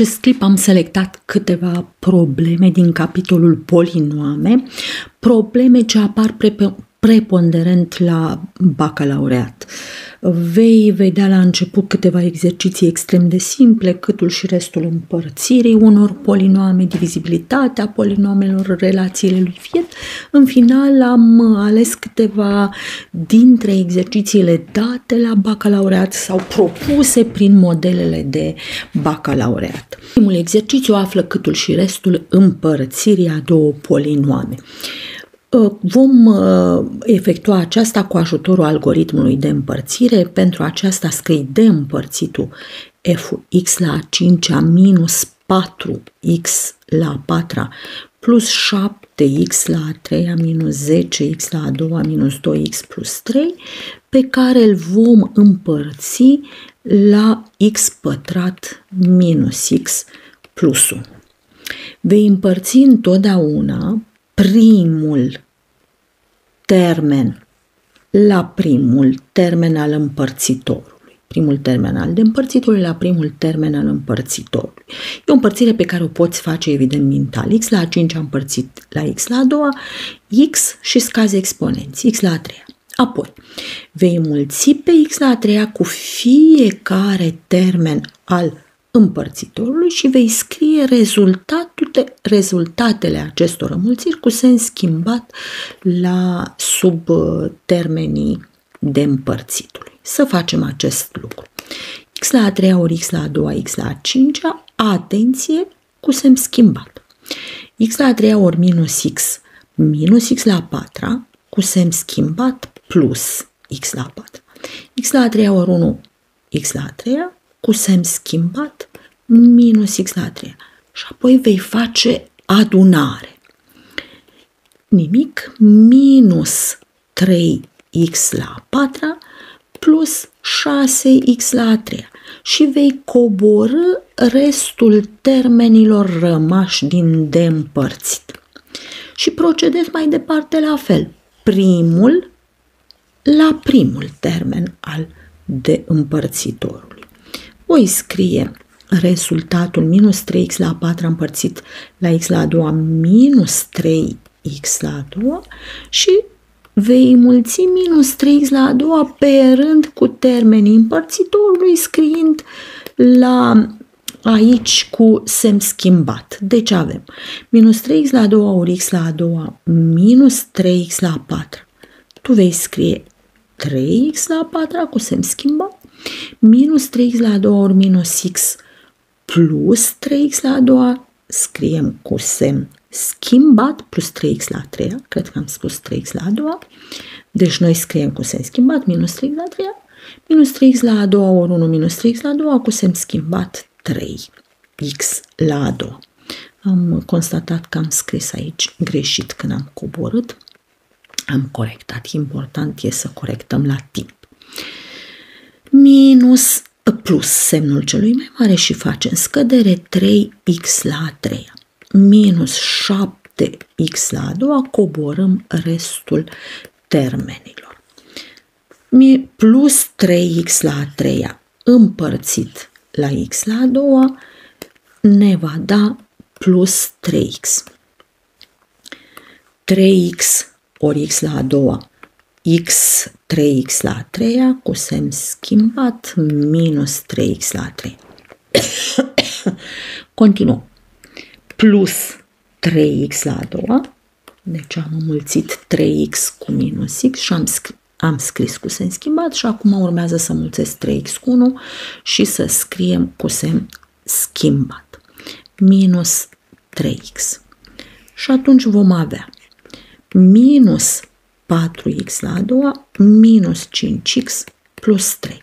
acest clip am selectat câteva probleme din capitolul polinoame, probleme ce apar pre- preponderent la bacalaureat. Vei vedea la început câteva exerciții extrem de simple, câtul și restul împărțirii unor polinoame, divizibilitatea polinoamelor, relațiile lui Fiet. În final am ales câteva dintre exercițiile date la bacalaureat sau propuse prin modelele de bacalaureat. Primul exercițiu află câtul și restul împărțirii a două polinoame. Uh, vom uh, efectua aceasta cu ajutorul algoritmului de împărțire. Pentru aceasta scrii de împărțitul fx la 5 minus 4x la 4 plus 7x la 3 minus 10x la 2 minus 2x plus 3 pe care îl vom împărți la x pătrat minus x plus 1. Vei împărți întotdeauna primul termen la primul termen al împărțitorului. Primul termen al de împărțitorului la primul termen al împărțitorului. E o împărțire pe care o poți face evident mental. x la 5 am împărțit la x la a doua, x și scazi exponenți, x la a treia. Apoi, vei mulți pe x la a treia cu fiecare termen al împărțitorului și vei scrie rezultatele, rezultatele acestor înmulțiri cu sens schimbat la sub uh, termenii de împărțitului. Să facem acest lucru. x la a treia ori x la a doua, x la a cincea, atenție, cu semn schimbat. x la a treia ori minus x, minus x la a patra, cu semn schimbat, plus x la a patra. x la a treia ori 1, x la a treia, cu semn schimbat minus x la 3. Și apoi vei face adunare. Nimic minus 3x la 4 plus 6x la 3 și vei coborâ restul termenilor rămași din de împărțit. Și procedezi mai departe la fel. Primul la primul termen al de împărțitorului voi scrie rezultatul minus 3x la a patra împărțit la x la a doua minus 3x la a doua și vei mulți minus 3x la a doua pe rând cu termenii împărțitorului scriind la aici cu semn schimbat. Deci avem minus 3x la a doua ori x la a doua minus 3x la a patra. Tu vei scrie 3x la a patra cu semn schimbat minus 3x la a doua ori minus x plus 3x la a doua, scriem cu semn schimbat plus 3x la a treia, cred că am spus 3x la a doua, deci noi scriem cu semn schimbat minus 3x la a treia, minus 3x la a doua ori 1 minus 3x la a doua cu semn schimbat 3x la a doua. Am constatat că am scris aici greșit când am coborât, am corectat. Important e să corectăm la timp minus plus semnul celui mai mare și facem scădere 3x la a treia minus 7x la a doua, coborâm restul termenilor. Plus 3x la a treia împărțit la x la a doua ne va da plus 3x. 3x ori x la a doua x 3x la 3 cu semn schimbat minus 3x la 3. Continuăm. Plus 3x la 2, deci am înmulțit 3x cu minus x și am, scris, am scris cu semn schimbat și acum urmează să mulțesc 3x cu 1 și să scriem cu semn schimbat. Minus 3x. Și atunci vom avea minus 4x la a doua minus 5x plus 3.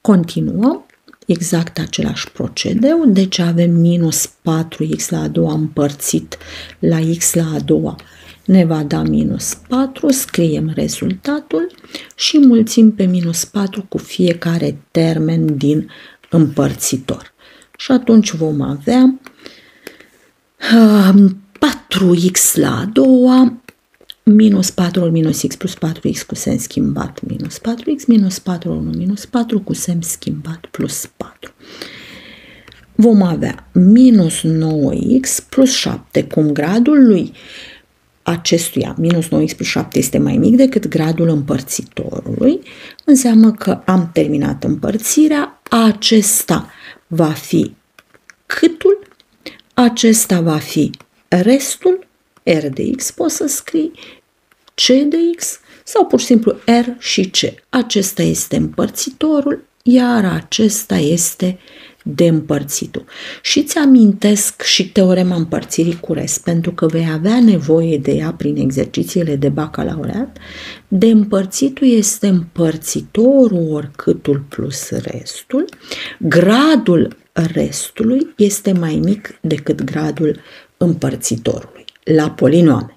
Continuăm exact același procedeu, deci avem minus 4x la a doua împărțit la x la a doua ne va da minus 4, scriem rezultatul și mulțim pe minus 4 cu fiecare termen din împărțitor. Și atunci vom avea 4x la a doua minus 4 ori minus x plus 4x cu semn schimbat minus 4x, minus 4 ori 1 minus 4 cu semn schimbat plus 4. vom avea minus 9x plus 7, cum gradul lui acestuia, minus 9x plus 7, este mai mic decât gradul împărțitorului, înseamnă că am terminat împărțirea, acesta va fi câtul, acesta va fi restul, R de X poți să scrii, C de X sau pur și simplu R și C. Acesta este împărțitorul, iar acesta este de împărțitul. Și îți amintesc și teorema împărțirii cu rest, pentru că vei avea nevoie de ea prin exercițiile de bacalaureat. De împărțitul este împărțitorul oricâtul plus restul. Gradul restului este mai mic decât gradul împărțitorului la polinoame.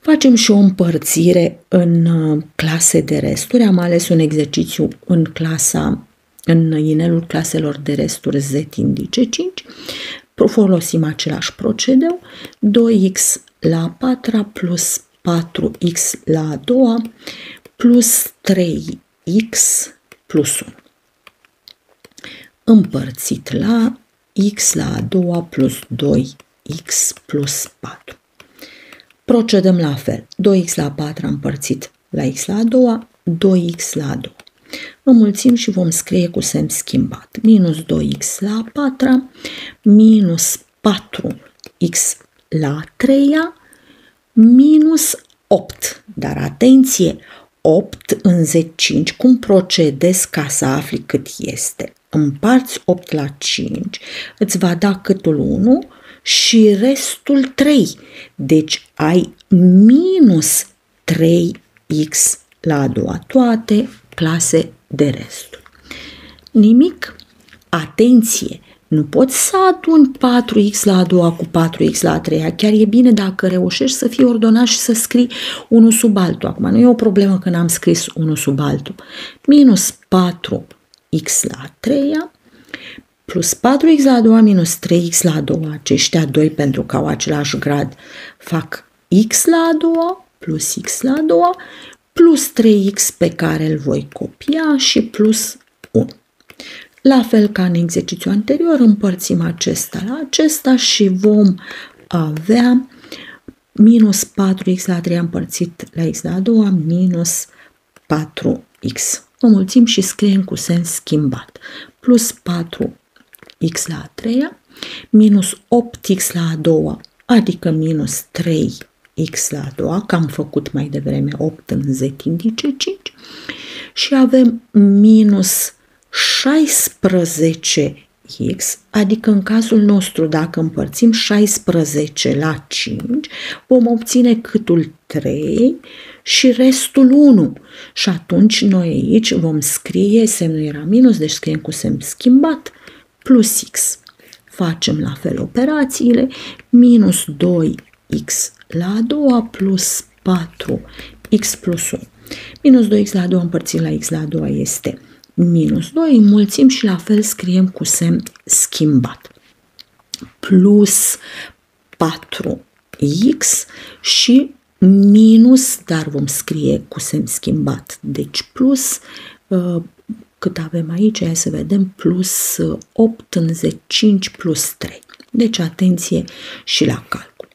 Facem și o împărțire în uh, clase de resturi. Am ales un exercițiu în clasa în inelul claselor de resturi Z indice 5. Folosim același procedeu. 2x la 4 plus 4x la a doua plus 3x plus 1 împărțit la x la a doua plus 2x plus 4. Procedăm la fel. 2x la 4 împărțit la x la a doua, 2x la a doua. Înmulțim și vom scrie cu semn schimbat. Minus 2x la a patra, minus 4x la a treia, minus 8. Dar atenție, 8 în Z5, cum procedezi ca să afli cât este? Împarți 8 la 5, îți va da câtul 1 și restul 3. Deci ai minus 3x la a doua, toate clase de restul. Nimic, atenție, nu poți să aduni 4x la a doua cu 4x la a treia. Chiar e bine dacă reușești să fii ordonat și să scrii unul sub altul. Acum nu e o problemă că n-am scris unul sub altul. Minus 4x la a treia plus 4x la a doua minus 3x la a doua. Aceștia doi pentru că au același grad fac x la a doua plus x la a doua plus 3x pe care îl voi copia și plus 1. La fel ca în exercițiul anterior, împărțim acesta la acesta și vom avea minus 4x la 3 împărțit la x la 2 minus 4x. mulțim și scriem cu sens schimbat. Plus 4x la 3 minus 8x la 2 adică minus 3 x la a doua, că am făcut mai devreme 8 în z indice 5 și avem minus 16x, adică în cazul nostru, dacă împărțim 16 la 5, vom obține câtul 3 și restul 1. Și atunci noi aici vom scrie, semnul era minus, deci scriem cu semn schimbat, plus x. Facem la fel operațiile, minus 2x la a doua plus 4 x plus 1. Minus 2x la a doua împărțit la x la a doua este minus 2, înmulțim și la fel scriem cu semn schimbat. Plus 4x și minus, dar vom scrie cu semn schimbat. Deci plus, uh, cât avem aici, hai să vedem, plus 8 în 5 plus 3. Deci atenție și la calcul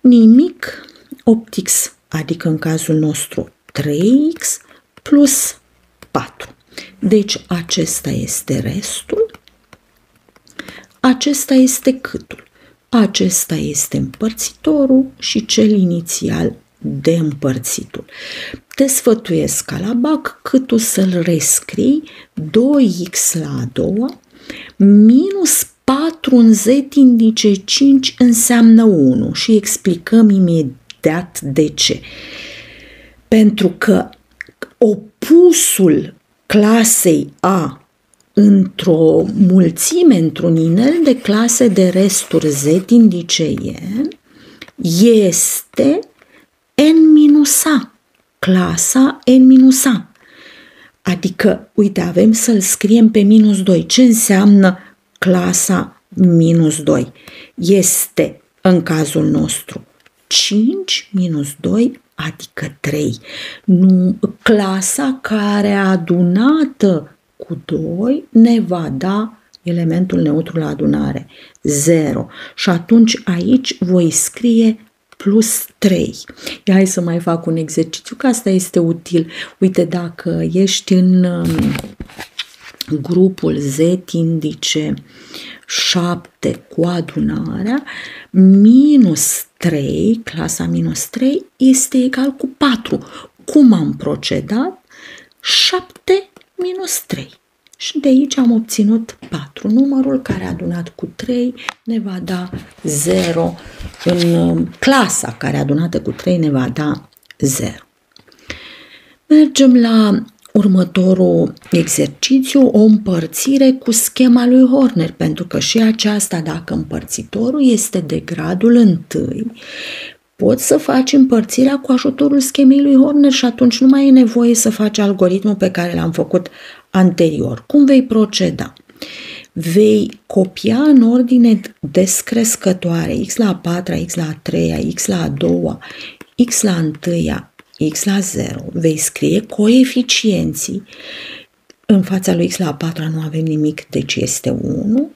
nimic 8x, adică în cazul nostru 3x plus 4. Deci acesta este restul, acesta este câtul, acesta este împărțitorul și cel inițial de împărțitul. Te sfătuiesc ca la BAC câtul să-l rescrii 2x la a doua minus 4 în z indice 5 înseamnă 1 și explicăm imediat de ce. Pentru că opusul clasei A într-o mulțime, într-un inel de clase de resturi Z indice N este N minus A, clasa N minus A. Adică, uite, avem să-l scriem pe minus 2. Ce înseamnă clasa minus 2. Este, în cazul nostru, 5 minus 2, adică 3. Nu, clasa care adunată cu 2 ne va da elementul neutru la adunare, 0. Și atunci aici voi scrie plus 3. Ia hai să mai fac un exercițiu, că asta este util. Uite, dacă ești în um, grupul Z indice 7 cu adunarea, minus 3, clasa minus 3, este egal cu 4. Cum am procedat? 7 minus 3. Și de aici am obținut 4. Numărul care a adunat cu 3 ne va da 0. În um, clasa care a adunată cu 3 ne va da 0. Mergem la următorul exercițiu, o împărțire cu schema lui Horner, pentru că și aceasta, dacă împărțitorul este de gradul întâi, poți să faci împărțirea cu ajutorul schemei lui Horner și atunci nu mai e nevoie să faci algoritmul pe care l-am făcut anterior. Cum vei proceda? Vei copia în ordine descrescătoare x la a patra, x la a treia, x la a doua, x la a întâia, x la 0. Vei scrie coeficienții. În fața lui x la a patra nu avem nimic, deci este 1.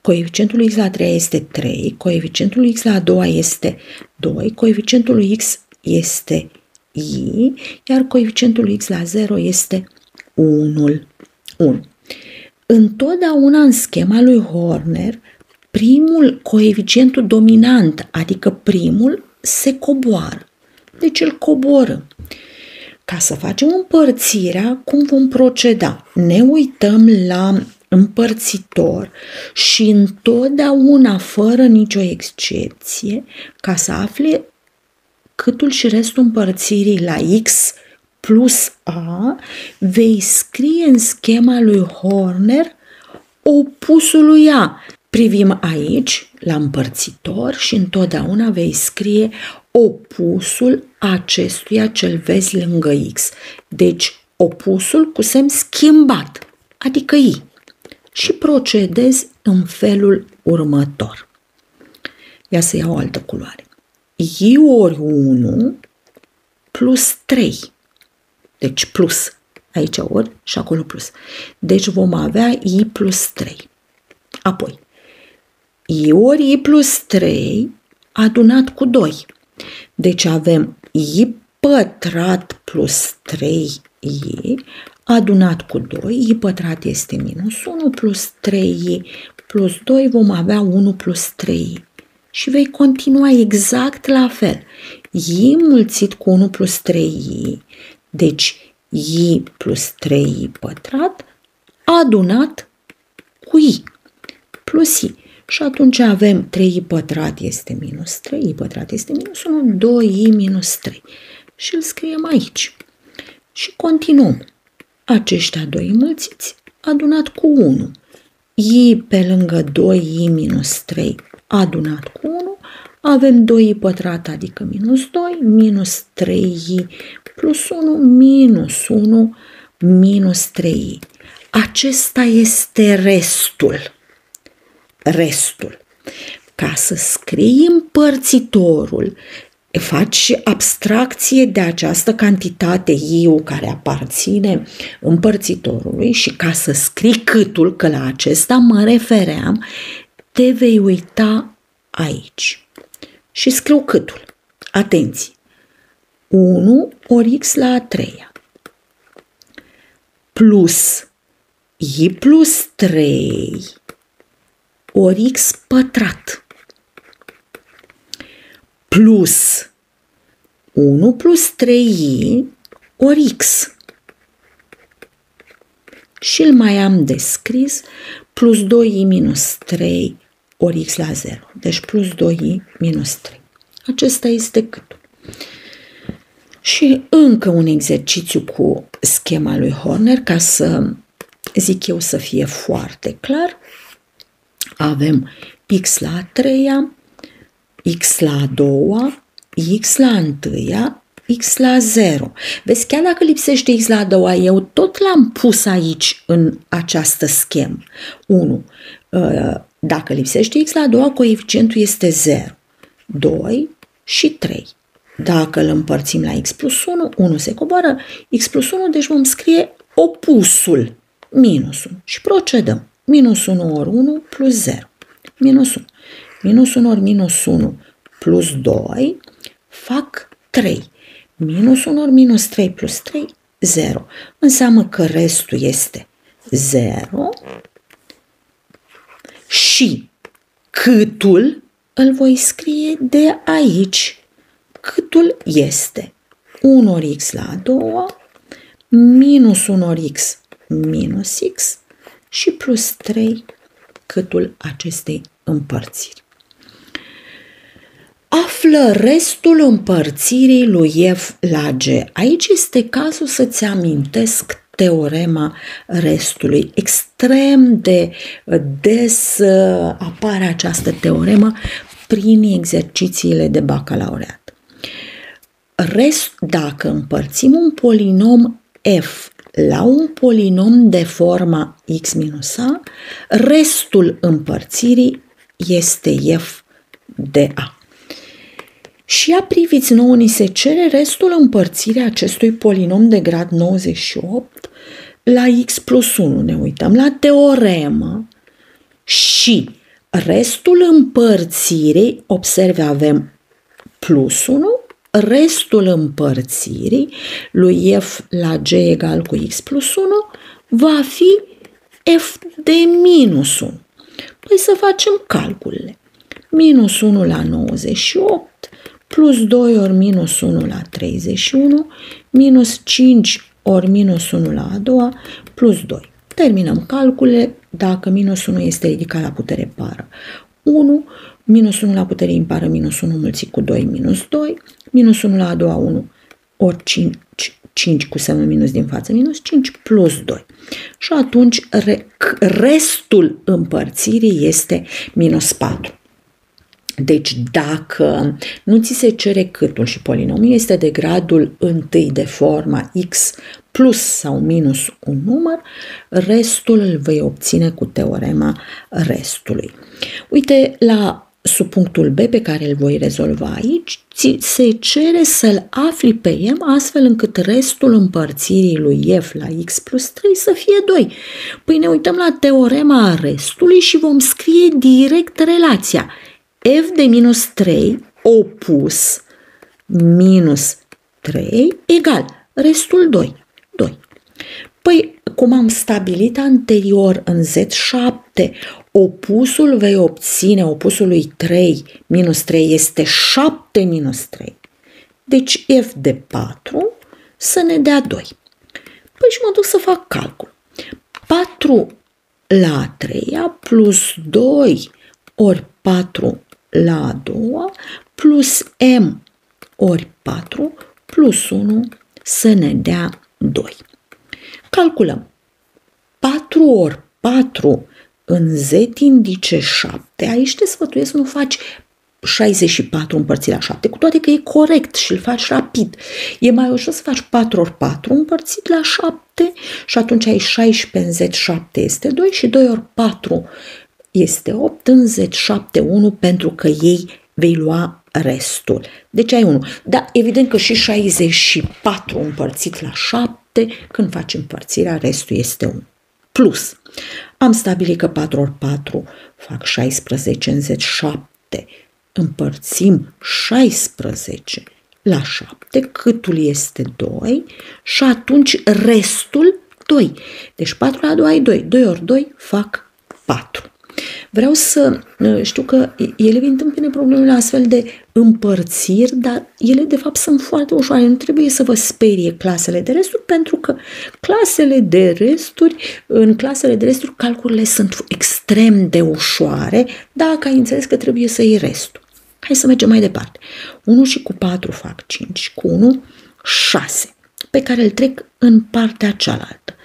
Coeficientul x la a treia este 3, coeficientul x la a doua este 2, coeficientul x este i, iar coeficientul x la 0 este 1. 1. Întotdeauna în schema lui Horner, primul coeficientul dominant, adică primul, se coboară. Deci îl coboră. Ca să facem împărțirea, cum vom proceda? Ne uităm la împărțitor și întotdeauna, fără nicio excepție, ca să afle câtul și restul împărțirii la x plus a, vei scrie în schema lui Horner opusul lui a. Privim aici la împărțitor și întotdeauna vei scrie opusul acestuia ce-l vezi lângă x. Deci opusul cu semn schimbat, adică i. Și procedezi în felul următor. Ia să iau o altă culoare. i ori 1 plus 3. Deci plus. Aici ori și acolo plus. Deci vom avea i plus 3. Apoi, i ori i plus 3 adunat cu 2. Deci avem i pătrat plus 3i adunat cu 2, i pătrat este minus 1 plus 3i plus 2 vom avea 1 plus 3i. Și vei continua exact la fel. i mulțit cu 1 plus 3i, deci i plus 3i pătrat adunat cu i plus i. Și atunci avem 3i pătrat este minus 3, i pătrat este minus 1, 2i minus 3. Și îl scriem aici. Și continuăm. Aceștia doi înmulțiți adunat cu 1. i pe lângă 2i minus 3 adunat cu 1, avem 2i pătrat, adică minus 2, minus 3i plus 1, minus 1, minus 3i. Acesta este restul restul. Ca să scrii împărțitorul, faci abstracție de această cantitate iu care aparține împărțitorului și ca să scrii câtul, că la acesta mă refeream, te vei uita aici. Și scriu câtul. Atenție! 1 ori x la a treia plus i plus 3 ori x pătrat plus 1 plus 3i ori x. Și îl mai am descris plus 2i minus 3 ori x la 0. Deci plus 2i minus 3. Acesta este câtul. Și încă un exercițiu cu schema lui Horner ca să zic eu să fie foarte clar avem x la a treia, x la a doua, x la a întâia, x la 0. Vezi, chiar dacă lipsește x la a doua, eu tot l-am pus aici în această schemă. 1. Uh, dacă lipsește x la a doua, coeficientul este 0. 2 și 3. Dacă îl împărțim la x plus 1, 1 se coboară, x plus 1, deci vom scrie opusul, minusul și procedăm. minus 1 ori 1 plus 0. Minus 1. Minus 1 ori minus 1 plus 2 fac 3. Minus 1 ori minus 3 plus 3, 0. Înseamnă că restul este 0 și câtul îl voi scrie de aici. Câtul este 1 ori x la a doua, minus 1 ori x minus x și plus 3 câtul acestei împărțiri. Află restul împărțirii lui F la G. Aici este cazul să-ți amintesc teorema restului. Extrem de des uh, apare această teoremă prin exercițiile de bacalaureat. Rest, dacă împărțim un polinom f la un polinom de forma x minus a, restul împărțirii este f de a. Și a priviți nouă, ni se cere restul împărțirii acestui polinom de grad 98 la x plus 1. Ne uităm la teoremă și restul împărțirii, observe, avem plus 1, restul împărțirii lui f la g egal cu x plus 1 va fi f de minus 1. Păi să facem calculele. Minus 1 la 98 plus 2 ori minus 1 la 31, minus 5 ori minus 1 la a doua, plus 2. Terminăm calculele dacă minus 1 este ridicat la putere pară. 1, minus 1 la putere impară, minus 1 mulțit cu 2, minus 2, minus 1 la a doua 1, ori 5, 5 cu semnul minus din față, minus 5 plus 2. Și atunci re, restul împărțirii este minus 4. Deci dacă nu ți se cere câtul și polinomul este de gradul întâi de forma x plus sau minus un număr, restul îl vei obține cu teorema restului. Uite, la subpunctul B pe care îl voi rezolva aici, ți se cere să-l afli pe M astfel încât restul împărțirii lui F la X plus 3 să fie 2. Păi ne uităm la teorema restului și vom scrie direct relația f de minus 3 opus minus 3 egal restul 2. 2. Păi, cum am stabilit anterior în Z7, opusul vei obține, opusul lui 3 minus 3 este 7 minus 3. Deci f de 4 să ne dea 2. Păi și mă duc să fac calcul. 4 la 3 plus 2 ori 4 la a doua plus m ori 4 plus 1 să ne dea 2. Calculăm. 4 ori 4 în z indice 7, aici te sfătuiesc nu faci 64 împărțit la 7, cu toate că e corect și îl faci rapid. E mai ușor să faci 4 ori 4 împărțit la 7 și atunci ai 16 în Z7 este 2 și 2 ori 4 este 8 în Z7, 1 pentru că ei vei lua restul. Deci ai 1. Da, evident că și 64 împărțit la 7, când faci împărțirea, restul este 1. Plus, am stabilit că 4 ori 4 fac 16 în Z7. Împărțim 16 la 7, câtul este 2 și atunci restul 2. Deci 4 la 2 ai 2. 2 ori 2 fac 4. Vreau să ă, știu că ele întâmpină problemele astfel de împărțiri, dar ele de fapt sunt foarte ușoare. Nu trebuie să vă sperie clasele de resturi, pentru că clasele de resturi, în clasele de resturi, calculele sunt extrem de ușoare dacă ai înțeles că trebuie să iei restul. Hai să mergem mai departe. 1 și cu 4 fac 5, cu 1 6, pe care îl trec în partea cealaltă.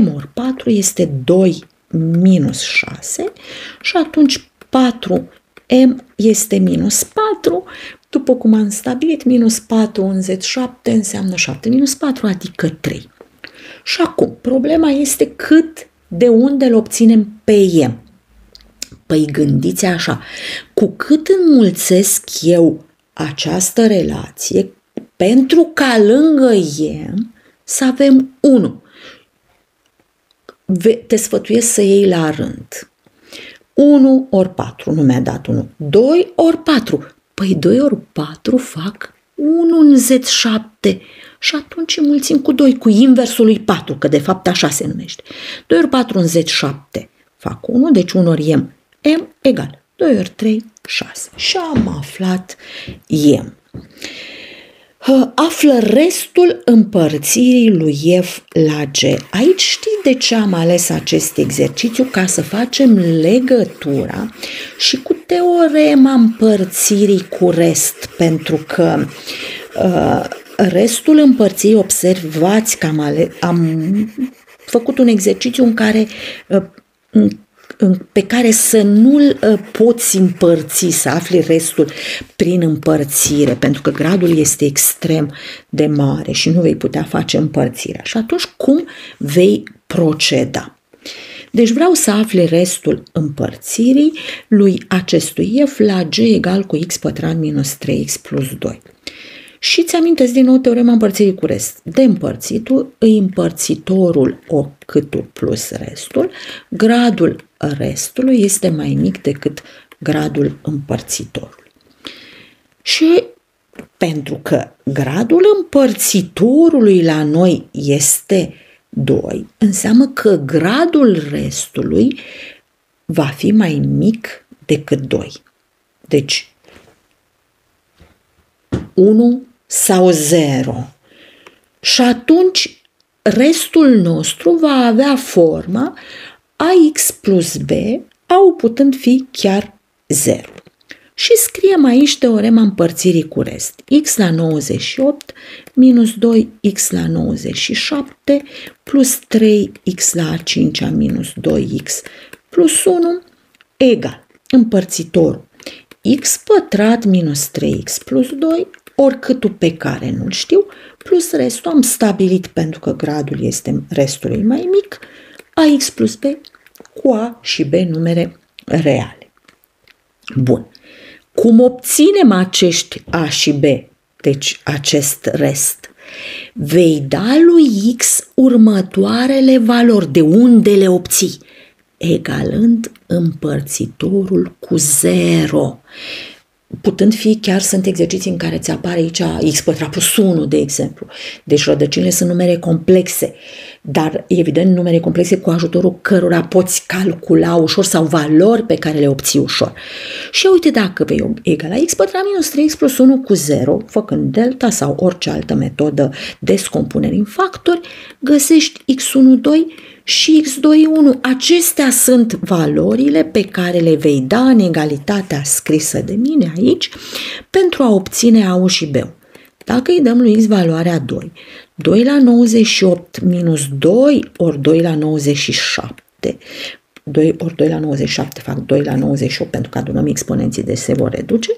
M ori 4 este 2 minus 6 și atunci 4m este minus 4, după cum am stabilit, minus 4 în Z7 înseamnă 7 minus 4, adică 3. Și acum, problema este cât de unde îl obținem pe m. Păi gândiți așa, cu cât înmulțesc eu această relație, pentru ca lângă m să avem 1 te sfătuiesc să iei la rând. 1 ori 4, nu mi-a dat 1. 2 ori 4. Păi 2 ori 4 fac 1 în Z7 și atunci mulțim cu 2, cu inversul lui 4, că de fapt așa se numește. 2 ori 4 în Z7 fac 1, deci 1 ori M, M egal 2 ori 3, 6. Și am aflat M află restul împărțirii lui F la G. Aici știi de ce am ales acest exercițiu? Ca să facem legătura și cu teorema împărțirii cu rest, pentru că uh, restul împărțirii, observați că am, ale, am făcut un exercițiu în care uh, pe care să nu-l ă, poți împărți, să afli restul prin împărțire, pentru că gradul este extrem de mare și nu vei putea face împărțirea. Și atunci cum vei proceda? Deci vreau să afli restul împărțirii lui acestui f la g egal cu x pătrat minus 3x plus 2. Și ți amintesc din nou teorema împărțirii cu rest. De împărțitul îi împărțitorul o câtul plus restul, gradul restului este mai mic decât gradul împărțitorului. Și pentru că gradul împărțitorului la noi este 2, înseamnă că gradul restului va fi mai mic decât 2. Deci, 1 sau 0. Și atunci restul nostru va avea forma ax plus b, au putând fi chiar 0. Și scriem aici teorema împărțirii cu rest. x la 98 minus 2x la 97 plus 3x la a 5 minus 2x plus 1 egal împărțitorul x pătrat minus 3x plus 2 oricâtul pe care nu-l știu, plus restul am stabilit pentru că gradul este restului mai mic, ax plus b cu a și b numere reale. Bun. Cum obținem acești a și b, deci acest rest? Vei da lui x următoarele valori. De unde le obții? Egalând împărțitorul cu 0 putând fi, chiar sunt exerciții în care ți apare aici x pătrat plus 1, de exemplu. Deci rădăcinile sunt numere complexe, dar evident numere complexe cu ajutorul cărora poți calcula ușor sau valori pe care le obții ușor. Și uite dacă vei egala x pătrat minus 3x plus 1 cu 0, făcând delta sau orice altă metodă descompunere în factori, găsești x1, 2 și x2, 1. Acestea sunt valorile pe care le vei da în egalitatea scrisă de mine aici pentru a obține A și B. Dacă îi dăm lui x valoarea 2, 2 la 98 minus 2 ori 2 la 97 2 ori 2 la 97 fac 2 la 98 pentru că adunăm exponenții de se vor reduce,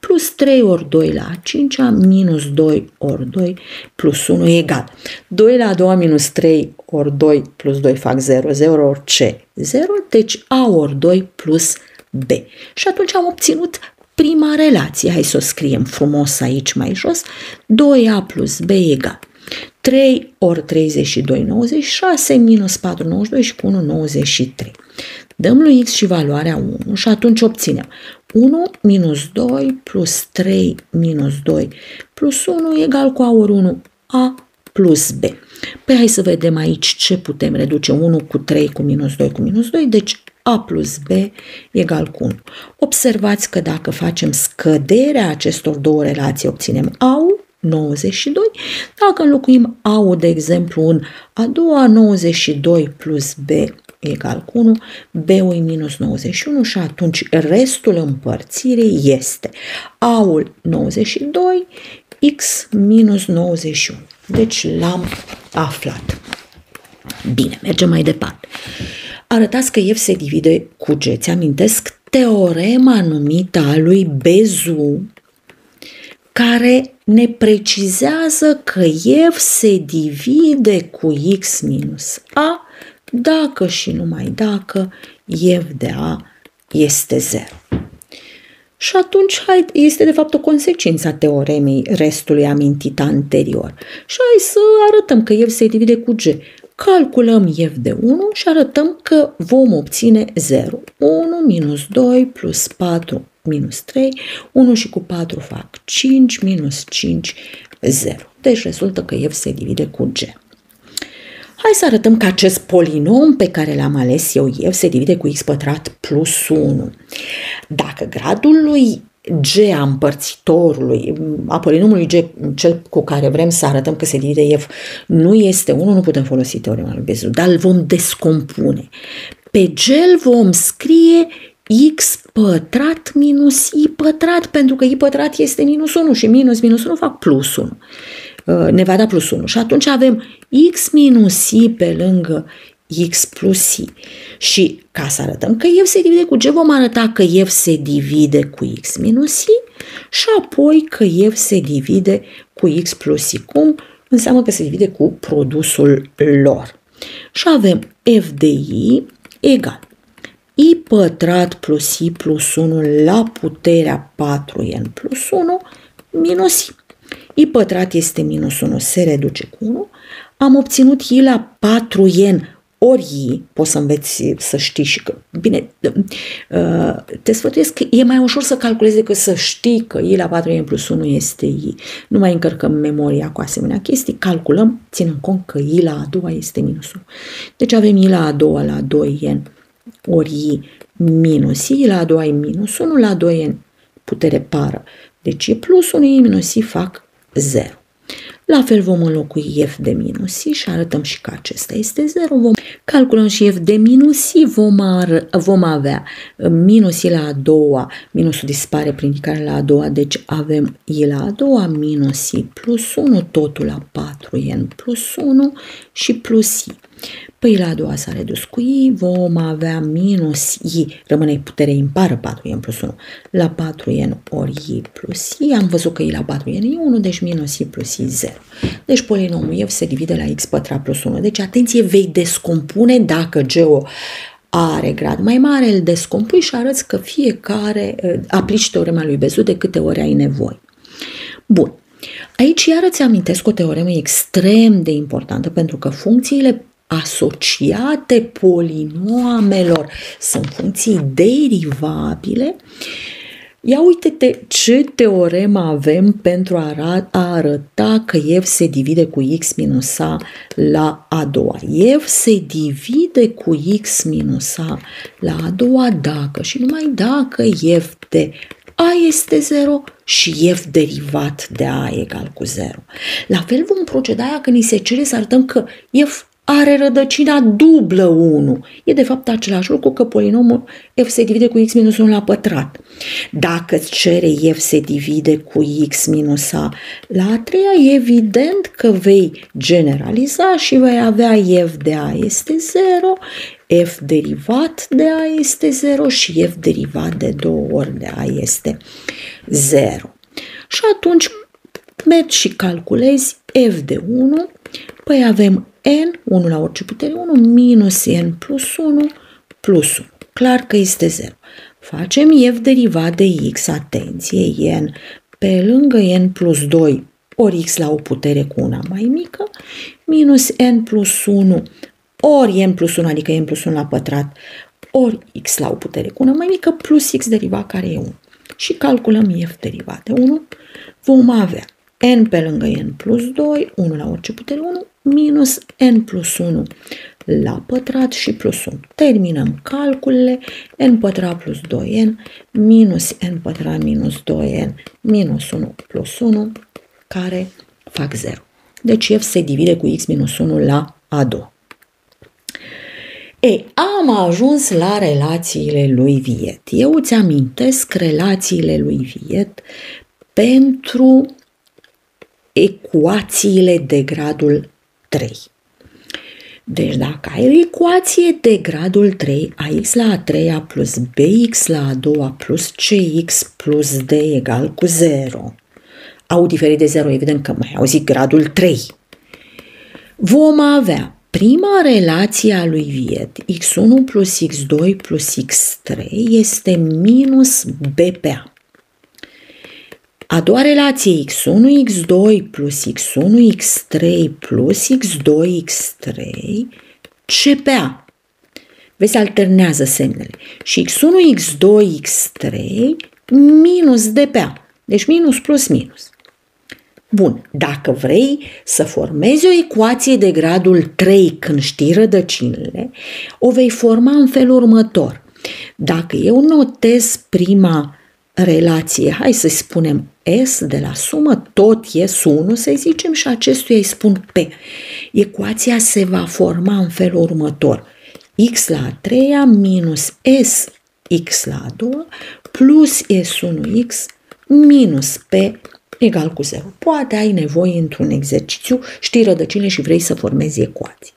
plus 3 ori 2 la 5 minus 2 ori 2 plus 1 e egal. 2 la 2 minus 3 ori 2 plus 2 fac 0, 0 ori C, 0, deci A ori 2 plus B. Și atunci am obținut prima relație. Hai să o scriem frumos aici mai jos. 2A plus B egal 3 ori 32, 96, minus 4, 92 și cu 1, 93. Dăm lui x și valoarea 1 și atunci obținem 1 minus 2 plus 3 minus 2 plus 1 egal cu a ori 1, a plus b. Păi hai să vedem aici ce putem reduce 1 cu 3 cu minus 2 cu minus 2, deci a plus b egal cu 1. Observați că dacă facem scăderea acestor două relații, obținem a 92. Dacă înlocuim A-ul, de exemplu, în a doua, 92 plus B egal cu 1, B-ul e minus 91 și atunci restul împărțirii este A-ul 92, X minus 91. Deci l-am aflat. Bine, mergem mai departe. Arătați că F se divide cu G. Ți-amintesc teorema numită a lui Bezu, care ne precizează că f se divide cu x minus a dacă și numai dacă f de a este 0. Și atunci hai, este de fapt o consecință a teoremei restului amintit anterior. Și hai să arătăm că f se divide cu g. calculăm f de 1 și arătăm că vom obține 0. 1 minus 2 plus 4 minus 3, 1 și cu 4 fac 5, minus 5, 0. Deci rezultă că f se divide cu g. Hai să arătăm că acest polinom pe care l-am ales eu, f, se divide cu x pătrat plus 1. Dacă gradul lui G a împărțitorului, a polinomului G, cel cu care vrem să arătăm că se divide F, nu este 1, nu putem folosi teorema lui Bezu, dar îl vom descompune. Pe G îl vom scrie x pătrat minus i pătrat, pentru că i pătrat este minus 1 și minus minus 1 fac plus 1. Uh, ne va da plus 1. Și atunci avem x minus i pe lângă x plus i. Și ca să arătăm că f se divide cu g, vom arăta că f se divide cu x minus i și apoi că f se divide cu x plus i. Cum? Înseamnă că se divide cu produsul lor. Și avem f de i egal i pătrat plus i plus 1 la puterea 4n plus 1 minus i. i pătrat este minus 1, se reduce cu 1. Am obținut i la 4n ori i, poți să înveți să știi și că, bine, uh, te sfătuiesc că e mai ușor să calculezi decât să știi că i la 4n plus 1 este i. Nu mai încărcăm memoria cu asemenea chestii, calculăm, ținem cont că i la a doua este minus 1. Deci avem i la a doua la 2n ori i minus i la a doua e minus 1 la 2n putere pară. Deci e plus 1 i minus i fac 0. La fel vom înlocui f de minus i și arătăm și că acesta este 0. Vom calculăm și f de minus i, vom, ar, vom avea minus i la a doua, minusul dispare prin indicare la a doua, deci avem i la a doua minus i plus 1, totul la 4n plus 1 și plus i. Păi la a doua s-a redus cu i, vom avea minus i, rămâne putere impară 4n plus 1, la 4n ori i plus i, am văzut că i la 4n e 1, deci minus i plus i 0. Deci polinomul f se divide la x pătrat plus 1. Deci atenție, vei descompune dacă geo are grad mai mare, îl descompui și arăți că fiecare eh, aplici teorema lui Bezu de câte ori ai nevoie. Bun. Aici iar îți amintesc o teoremă extrem de importantă pentru că funcțiile asociate polinoamelor sunt funcții derivabile, Ia uite-te ce teoremă avem pentru a arăta că f se divide cu x minus a la a doua. f se divide cu x minus a la a doua dacă și numai dacă f de a este 0 și f derivat de a egal cu 0. La fel vom proceda când ni se cere să arătăm că f are rădăcina dublă 1. E de fapt același lucru că polinomul f se divide cu x minus 1 la pătrat. Dacă îți cere f se divide cu x minus a la a treia, e evident că vei generaliza și vei avea f de a este 0, f derivat de a este 0 și f derivat de 2 ori de a este 0. Și atunci mergi și calculezi f de 1, păi avem n, 1 la orice putere 1, minus n plus 1 plus 1. Clar că este 0. Facem f derivat de x, atenție, n pe lângă n plus 2 ori x la o putere cu una mai mică, minus n plus 1 ori n plus 1, adică n plus 1 la pătrat, ori x la o putere cu una mai mică, plus x derivat care e 1. Și calculăm f derivat de 1, vom avea n pe lângă n plus 2, 1 la orice putere 1, minus n plus 1 la pătrat și plus 1. Terminăm calculele, n pătrat plus 2n, minus n pătrat minus 2n, minus 1 plus 1, care fac 0. Deci f se divide cu x minus 1 la a doua. E, am ajuns la relațiile lui Viet. Eu îți amintesc relațiile lui Viet pentru ecuațiile de gradul 3. Deci dacă ai o ecuație de gradul 3, ax la a 3 plus bx la a doua plus cx plus d egal cu 0, au diferit de 0, evident că mai auzi gradul 3. Vom avea prima relație a lui Viet, x1 plus x2 plus x3, este minus b pe a. A doua relație x1, x2 plus x1, x3 plus x2, x3, CPA. Vezi, alternează semnele. Și x1, x2, x3 minus DPA. Deci minus plus minus. Bun, dacă vrei să formezi o ecuație de gradul 3 când știi rădăcinile, o vei forma în felul următor. Dacă eu notez prima relație, hai să spunem S de la sumă, tot e 1, să zicem, și acestuia îi spun P. Ecuația se va forma în felul următor. x la a treia minus S x la a doua plus S1x minus P egal cu 0. Poate ai nevoie într-un exercițiu, știi rădăcine și vrei să formezi ecuații.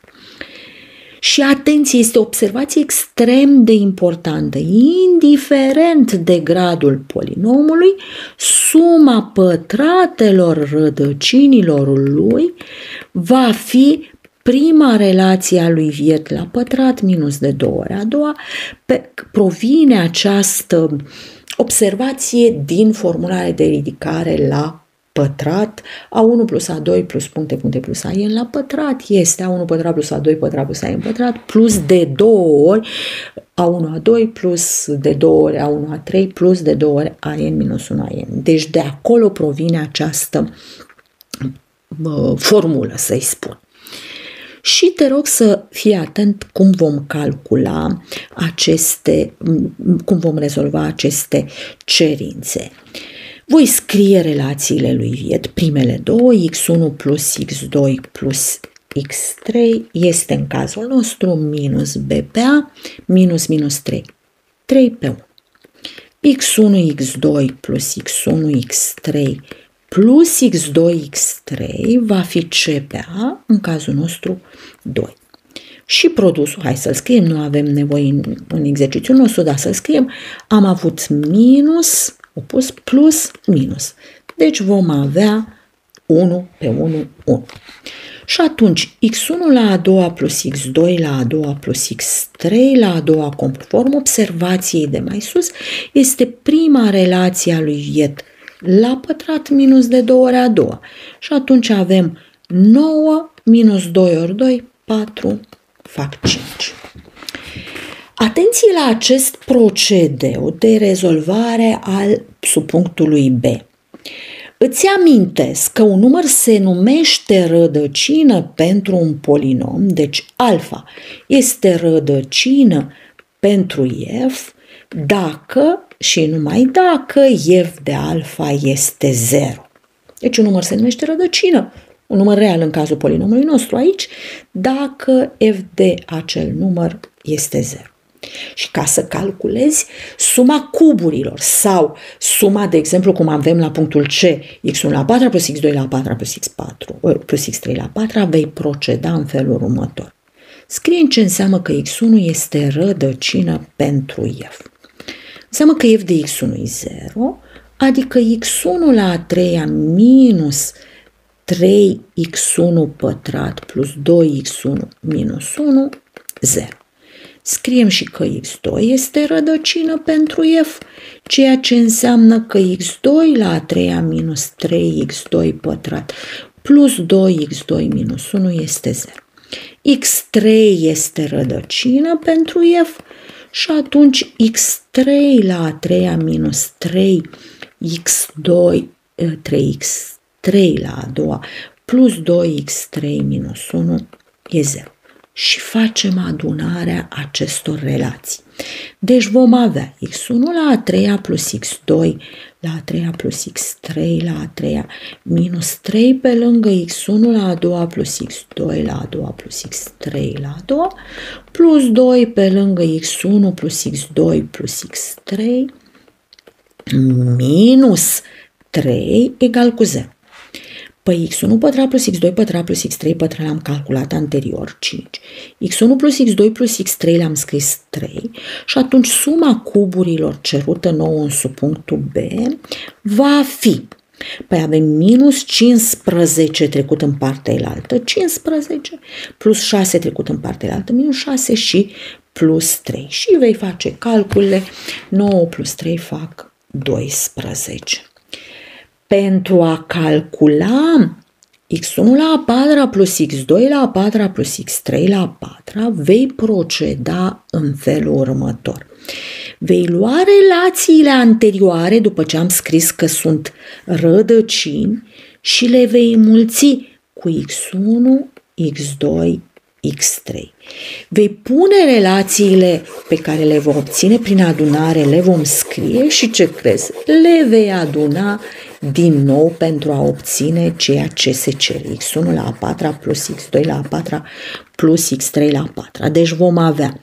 Și atenție, este o observație extrem de importantă. Indiferent de gradul polinomului, suma pătratelor rădăcinilor lui va fi prima relație a lui Viet la pătrat minus de două ori a doua, pe, provine această observație din formulare de ridicare la pătrat, A1 plus A2 plus puncte, puncte plus AN la pătrat este A1 pătrat plus A2 pătrat plus AN pătrat plus de două ori A1 A2 plus de două ori A1 A3 plus de două ori AN minus 1 AN. Deci de acolo provine această uh, formulă, să-i spun. Și te rog să fii atent cum vom calcula aceste, cum vom rezolva aceste cerințe. Voi scrie relațiile lui Viet, primele două, x1 plus x2 plus x3 este în cazul nostru minus b pe a, minus minus 3, 3 pe 1. x1, x2 plus x1, x3 plus x2, x3 va fi c pe a, în cazul nostru 2. Și produsul, hai să-l scriem, nu avem nevoie în, în exercițiul nostru, dar să-l scriem, am avut minus opus plus minus. Deci vom avea 1 pe 1, 1. Și atunci x1 la a doua plus x2 la a doua plus x3 la a doua conform observației de mai sus este prima relație a lui Viet la pătrat minus de 2 ori a doua. Și atunci avem 9 minus 2 ori 2, 4, fac 5. Atenție la acest procedeu de rezolvare al subpunctului B. Îți amintesc că un număr se numește rădăcină pentru un polinom, deci alfa este rădăcină pentru f dacă și numai dacă f de alfa este 0. Deci un număr se numește rădăcină, un număr real în cazul polinomului nostru aici, dacă f de acel număr este 0. Și ca să calculezi suma cuburilor sau suma, de exemplu, cum avem la punctul C, x1 la 4 plus x2 la 4 plus x4 plus x3 la 4, vei proceda în felul următor. Scrie în ce înseamnă că x1 este rădăcină pentru f. Înseamnă că f de x1 e 0, adică x1 la a treia minus 3x1 pătrat plus 2x1 minus 1, 0. Scriem și că x2 este rădăcină pentru f, ceea ce înseamnă că x2 la a treia minus 3x2 pătrat plus 2x2 minus 1 este 0. x3 este rădăcină pentru f și atunci x3 la a treia minus 3 x2 3x3 la a doua plus 2x3 minus 1 e 0 și facem adunarea acestor relații. Deci vom avea x1 la a treia plus x2 la a treia plus x3 la a treia minus 3 pe lângă x1 la a doua plus x2 la a doua plus x3 la a doua plus 2 pe lângă x1 plus x2 plus x3 minus 3 egal cu 0. Păi x1 pătrat plus x2 pătrat plus x3 pătrat l-am calculat anterior, 5. x1 plus x2 plus x3 le-am scris 3 și atunci suma cuburilor cerută nouă în subpunctul B va fi Păi avem minus 15 trecut în partea elaltă, 15, plus 6 trecut în partea elaltă, minus 6 și plus 3. Și vei face calculele, 9 plus 3 fac 12. Pentru a calcula x1 la a patra plus x2 la a patra plus x3 la a patra, vei proceda în felul următor. Vei lua relațiile anterioare, după ce am scris că sunt rădăcini, și le vei mulți cu x1, x2, x3. Vei pune relațiile pe care le vom obține prin adunare, le vom scrie și ce crezi? Le vei aduna din nou pentru a obține ceea ce se cere. x1 la a patra plus x2 la a patra plus x3 la a patra. Deci vom avea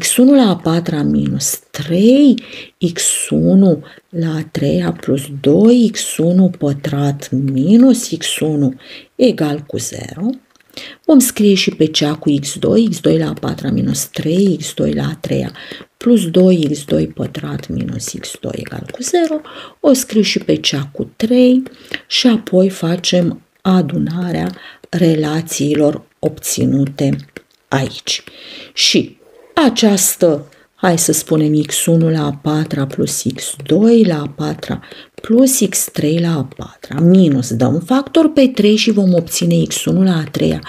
x1 la a patra minus 3, x1 la a treia plus 2, x1 pătrat minus x1 egal cu 0. Vom scrie și pe cea cu x2, x2 la a patra minus 3, x2 la a treia plus 2, x2 pătrat minus x2 egal cu 0. O scriu și pe cea cu 3 și apoi facem adunarea relațiilor obținute aici. Și această, hai să spunem x1 la a patra plus x2 la a patra plus x3 la a patra minus, dăm factor pe 3 și vom obține x1 la a treia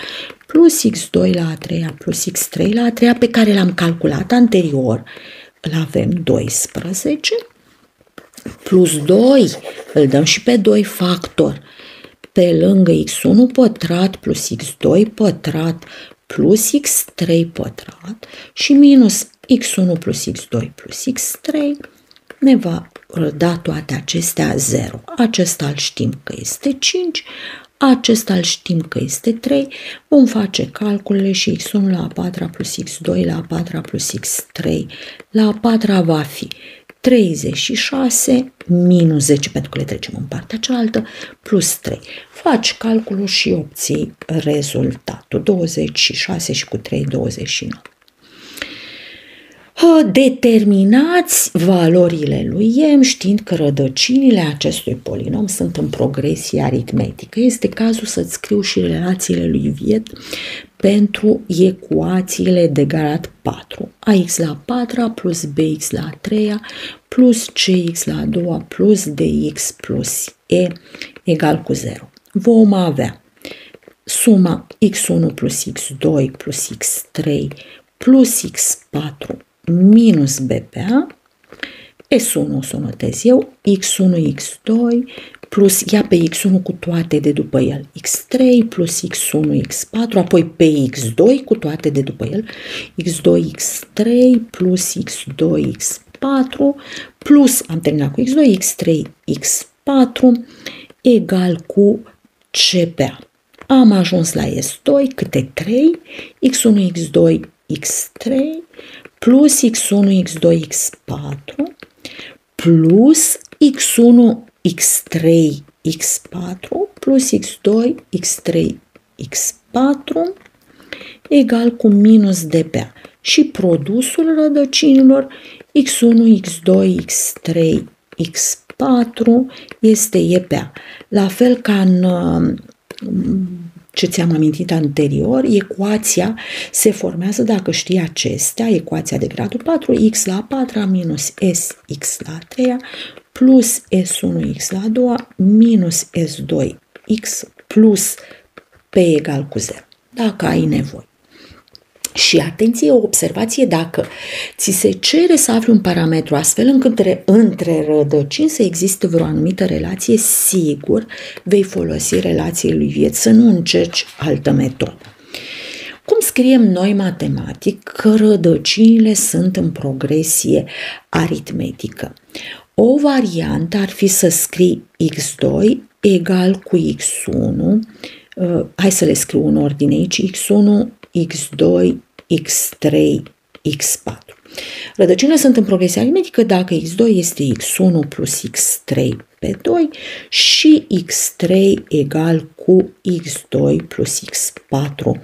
plus x2 la a treia plus x3 la a treia pe care l-am calculat anterior, îl avem 12 plus 2, îl dăm și pe 2 factor, pe lângă x1 pătrat plus x2 pătrat plus x3 pătrat și minus x1 plus x2 plus x3 ne va da toate acestea 0. Acesta îl știm că este 5, acesta îl știm că este 3. Vom face calculele și x1 la a patra plus x2 la a patra plus x3 la a patra va fi 36 minus 10 pentru că le trecem în partea cealaltă plus 3. Faci calculul și obții rezultatul. 26 și cu 3, 29. Determinați valorile lui m știind că rădăcinile acestui polinom sunt în progresie aritmetică. Este cazul să-ți scriu și relațiile lui Viet pentru ecuațiile de garat 4. ax la 4 plus bx la 3 plus cx la 2 plus dx plus e egal cu 0. Vom avea suma x1 plus x2 plus x3 plus x4 minus b pe A, S1 o să o notez eu, X1, X2, plus ia pe X1 cu toate de după el, X3 plus X1, X4, apoi pe X2 cu toate de după el, X2, X3 plus X2, X4, plus, am terminat cu X2, X3, X4, egal cu CPA. Am ajuns la S2, câte 3, X1, X2, X3, plus x1, x2, x4 plus x1, x3, x4 plus x2, x3, x4 egal cu minus dpa și produsul rădăcinilor x1, x2, x3, x4 este EPA. La fel ca în ce ți-am amintit anterior, ecuația se formează dacă știi acestea, ecuația de gradul 4, x la 4 minus sx la 3 plus s1x la 2 minus s2x plus p egal cu 0, dacă ai nevoie. Și atenție, o observație dacă ți se cere să afli un parametru astfel încât între, între rădăcini să existe vreo anumită relație, sigur vei folosi relației lui vieți, să nu încerci altă metodă. Cum scriem noi matematic că rădăcinile sunt în progresie aritmetică? O variantă ar fi să scrii x2 egal cu x1, uh, hai să le scriu în ordine aici, x1 x2, x3, x4. Rădăcinile sunt în progresie aritmetică dacă x2 este x1 plus x3 pe 2 și x3 egal cu x2 plus x4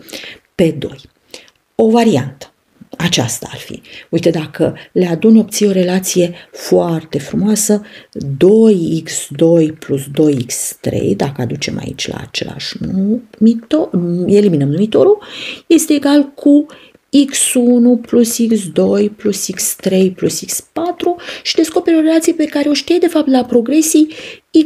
pe 2. O variantă. Aceasta ar fi. Uite, dacă le adun, obții o relație foarte frumoasă, 2x2 plus 2x3, dacă aducem aici la același numitor, eliminăm numitorul, este egal cu x1 plus x2 plus x3 plus x4 și descoperi o relație pe care o știi de fapt la progresii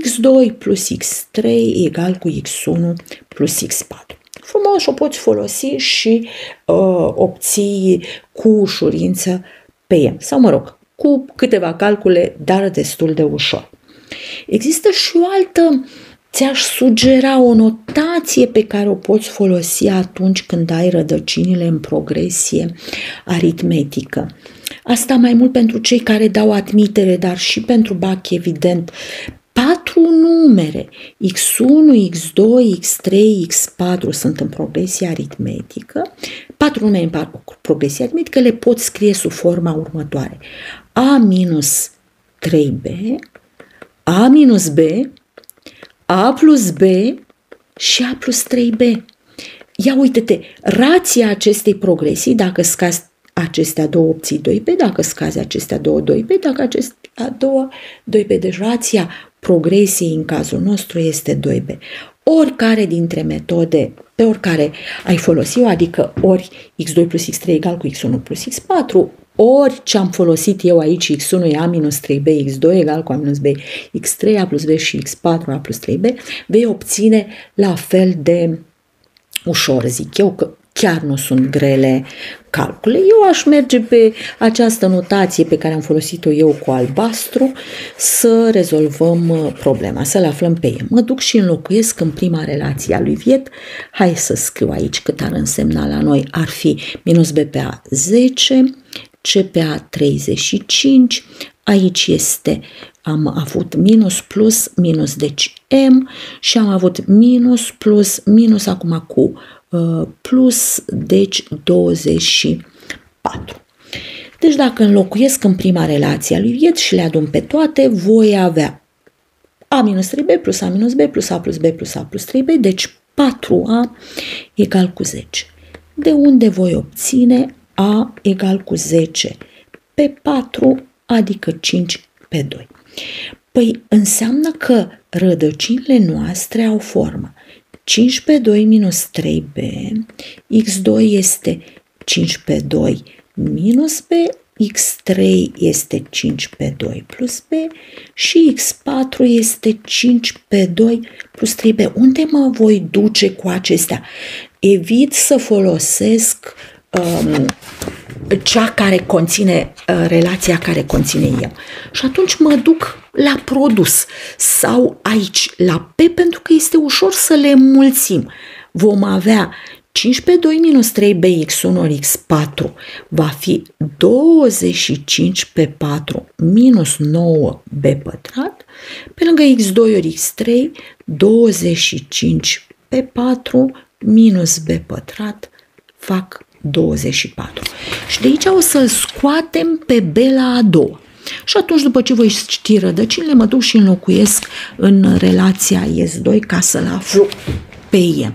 x2 plus x3 egal cu x1 plus x4. Frumos o poți folosi și uh, obții cu ușurință pe ea. Sau mă rog, cu câteva calcule, dar destul de ușor. Există și o altă ți-aș sugera o notație pe care o poți folosi atunci când ai rădăcinile în progresie aritmetică. Asta mai mult pentru cei care dau admitere, dar și pentru BAC, evident. Patru numere, x1, x2, x3, x4 sunt în progresie aritmetică. Patru numere în progresie aritmetică le pot scrie sub forma următoare. A minus 3b, A minus b, a plus B și A plus 3B. Ia uite-te, rația acestei progresii, dacă scazi acestea două opții 2B, dacă scazi acestea două 2B, dacă acestea două 2B. Deci rația progresiei în cazul nostru este 2B. Oricare dintre metode, pe oricare ai folosit-o, adică ori x2 plus x3 egal cu x1 plus x4, ori ce am folosit eu aici, x1 e a minus 3b, x2 egal cu a minus b, x3, a plus b și x4, a plus 3b, vei obține la fel de ușor, zic eu, că chiar nu sunt grele calcule. Eu aș merge pe această notație pe care am folosit-o eu cu albastru să rezolvăm uh, problema, să-l aflăm pe ea. Mă duc și înlocuiesc în prima relație a lui Viet. Hai să scriu aici cât ar însemna la noi. Ar fi minus b pe a 10 CPA 35, aici este, am avut minus plus, minus, deci M și am avut minus plus, minus acum cu uh, plus, deci 24. Deci dacă înlocuiesc în prima relație a lui Viet și le adun pe toate, voi avea A minus 3B plus A minus B plus A plus B plus A plus 3B, deci 4A egal cu 10. De unde voi obține a egal cu 10 pe 4, adică 5 pe 2. Păi înseamnă că rădăcinile noastre au formă 5 pe 2 minus 3b, x2 este 5 pe 2 minus b, x3 este 5 pe 2 plus b și x4 este 5 pe 2 plus 3b. Unde mă voi duce cu acestea? Evit să folosesc um, cea care conține, uh, relația care conține eu. Și atunci mă duc la produs sau aici la P pentru că este ușor să le mulțim. Vom avea 5 pe 2 minus 3 bx1 ori x4 va fi 25 pe 4 minus 9 b pătrat, pe lângă x2 ori x3 25 pe 4 minus b pătrat fac 24. Și de aici o să scoatem pe B la a doua. Și atunci, după ce voi ști rădăcinile, mă duc și înlocuiesc în relația IS2 ca să-l aflu pe E.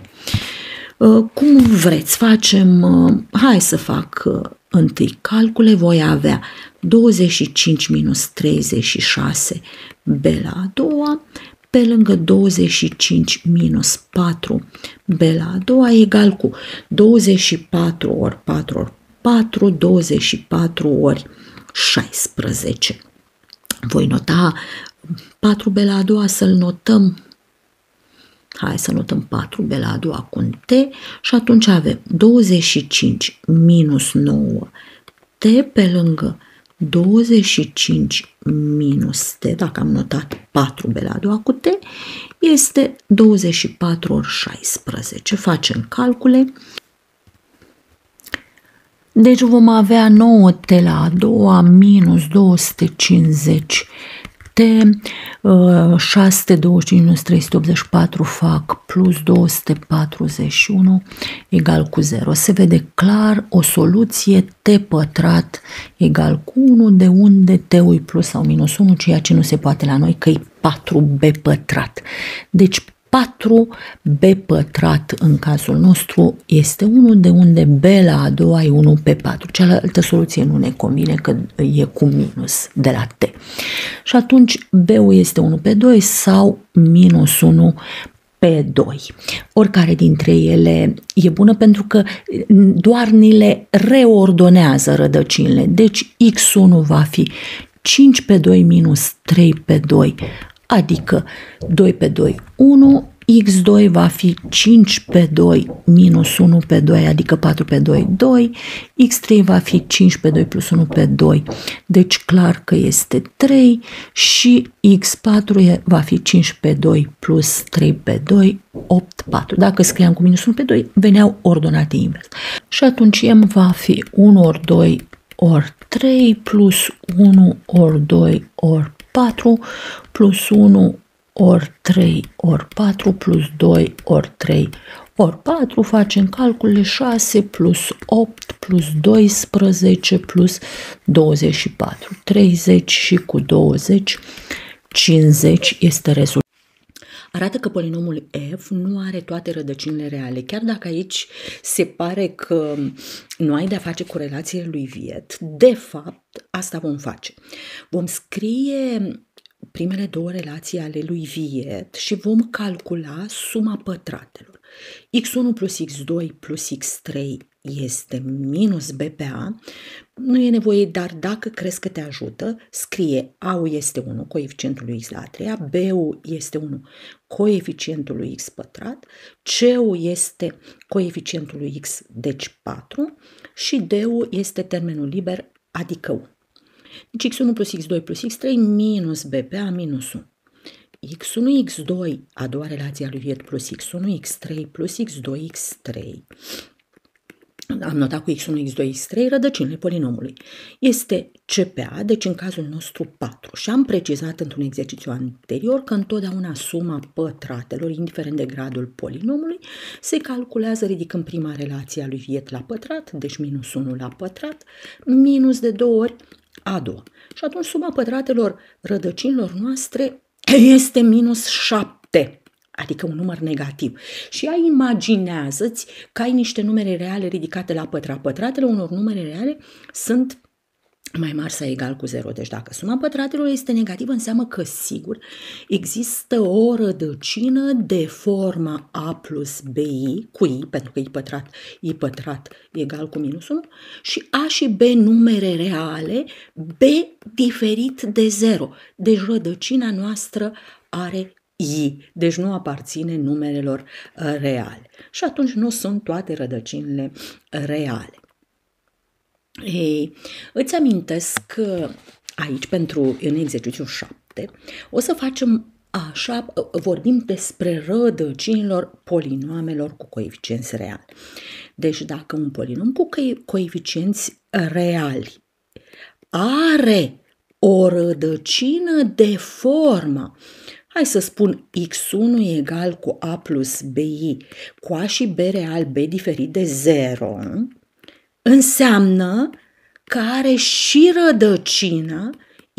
Uh, cum vreți, facem, uh, hai să fac uh, întâi calcule, voi avea 25 minus 36 B la a doua, pe lângă 25 minus 4 b la a doua egal cu 24 ori 4 ori 4, 24 ori 16. Voi nota 4 b la a doua să-l notăm Hai să notăm 4 b la a doua cu un t și atunci avem 25 minus 9 t pe lângă 25 minus t, dacă am notat 4 b la a doua cu t, este 24 ori 16. Facem calcule. Deci vom avea 9 t la a doua minus 250 625 minus 384 fac plus 241 egal cu 0. Se vede clar o soluție t pătrat egal cu 1, de unde t-ul plus sau minus 1, ceea ce nu se poate la noi, că e 4b pătrat. Deci 4b pătrat în cazul nostru este 1, de unde b la a doua e 1 pe 4. Cealaltă soluție nu ne convine că e cu minus de la t. Și atunci b-ul este 1 pe 2 sau minus 1 pe 2. Oricare dintre ele e bună pentru că doar ni le reordonează rădăcinile. Deci x1 va fi 5 pe 2 minus 3 pe 2, adică 2 pe 2, 1, x2 va fi 5 pe 2 minus 1 pe 2, adică 4 pe 2, 2, x3 va fi 5 pe 2 plus 1 pe 2, deci clar că este 3 și x4 va fi 5 pe 2 plus 3 pe 2, 8, 4. Dacă scriam cu minus 1 pe 2, veneau ordonate invers. Și atunci m va fi 1 ori 2 ori 3 plus 1 ori 2 ori 4 plus 1 ori 3 ori 4 plus 2 ori 3 ori 4 facem calculele 6 plus 8 plus 12 plus 24. 30 și cu 20, 50 este rezultatul. Arată că polinomul f nu are toate rădăcinile reale, chiar dacă aici se pare că nu ai de-a face cu relațiile lui Viet, de fapt asta vom face. Vom scrie primele două relații ale lui Viet și vom calcula suma pătratelor. x1 plus x2 plus x3 este minus b pe a. Nu e nevoie, dar dacă crezi că te ajută, scrie a-ul este 1, coeficientul lui x la a treia, b-ul este 1, coeficientul lui x pătrat, c-ul este coeficientul lui x, deci 4, și d-ul este termenul liber, adică 1. Deci x1 plus x2 plus x3 minus b pe a minus 1. x1, x2, a doua relație a lui Viet plus x1, x3 plus x2, x3. Am notat cu x1, x2, x3 rădăcinile polinomului. Este CPA, deci în cazul nostru 4. Și am precizat într-un exercițiu anterior că întotdeauna suma pătratelor, indiferent de gradul polinomului, se calculează ridicând prima relație a lui Viet la pătrat, deci minus 1 la pătrat, minus de două ori a doua. Și atunci suma pătratelor rădăcinilor noastre este minus 7 adică un număr negativ. Și ai imaginează-ți că ai niște numere reale ridicate la pătrat. Pătratele unor numere reale sunt mai mari sau egal cu 0. Deci dacă suma pătratelor este negativă, înseamnă că sigur există o rădăcină de forma a plus bi cu i, pentru că i pătrat, i pătrat egal cu minus 1, și a și b numere reale, b diferit de 0. Deci rădăcina noastră are i, deci nu aparține numerelor uh, reale. Și atunci nu sunt toate rădăcinile reale. Ei, îți amintesc că aici, pentru în exercițiul 7, o să facem așa, vorbim despre rădăcinilor polinoamelor cu coeficienți reali. Deci dacă un polinom cu coeficienți reali are o rădăcină de formă, hai să spun x1 e egal cu a plus bi, cu a și b real b diferit de 0, înseamnă că are și rădăcină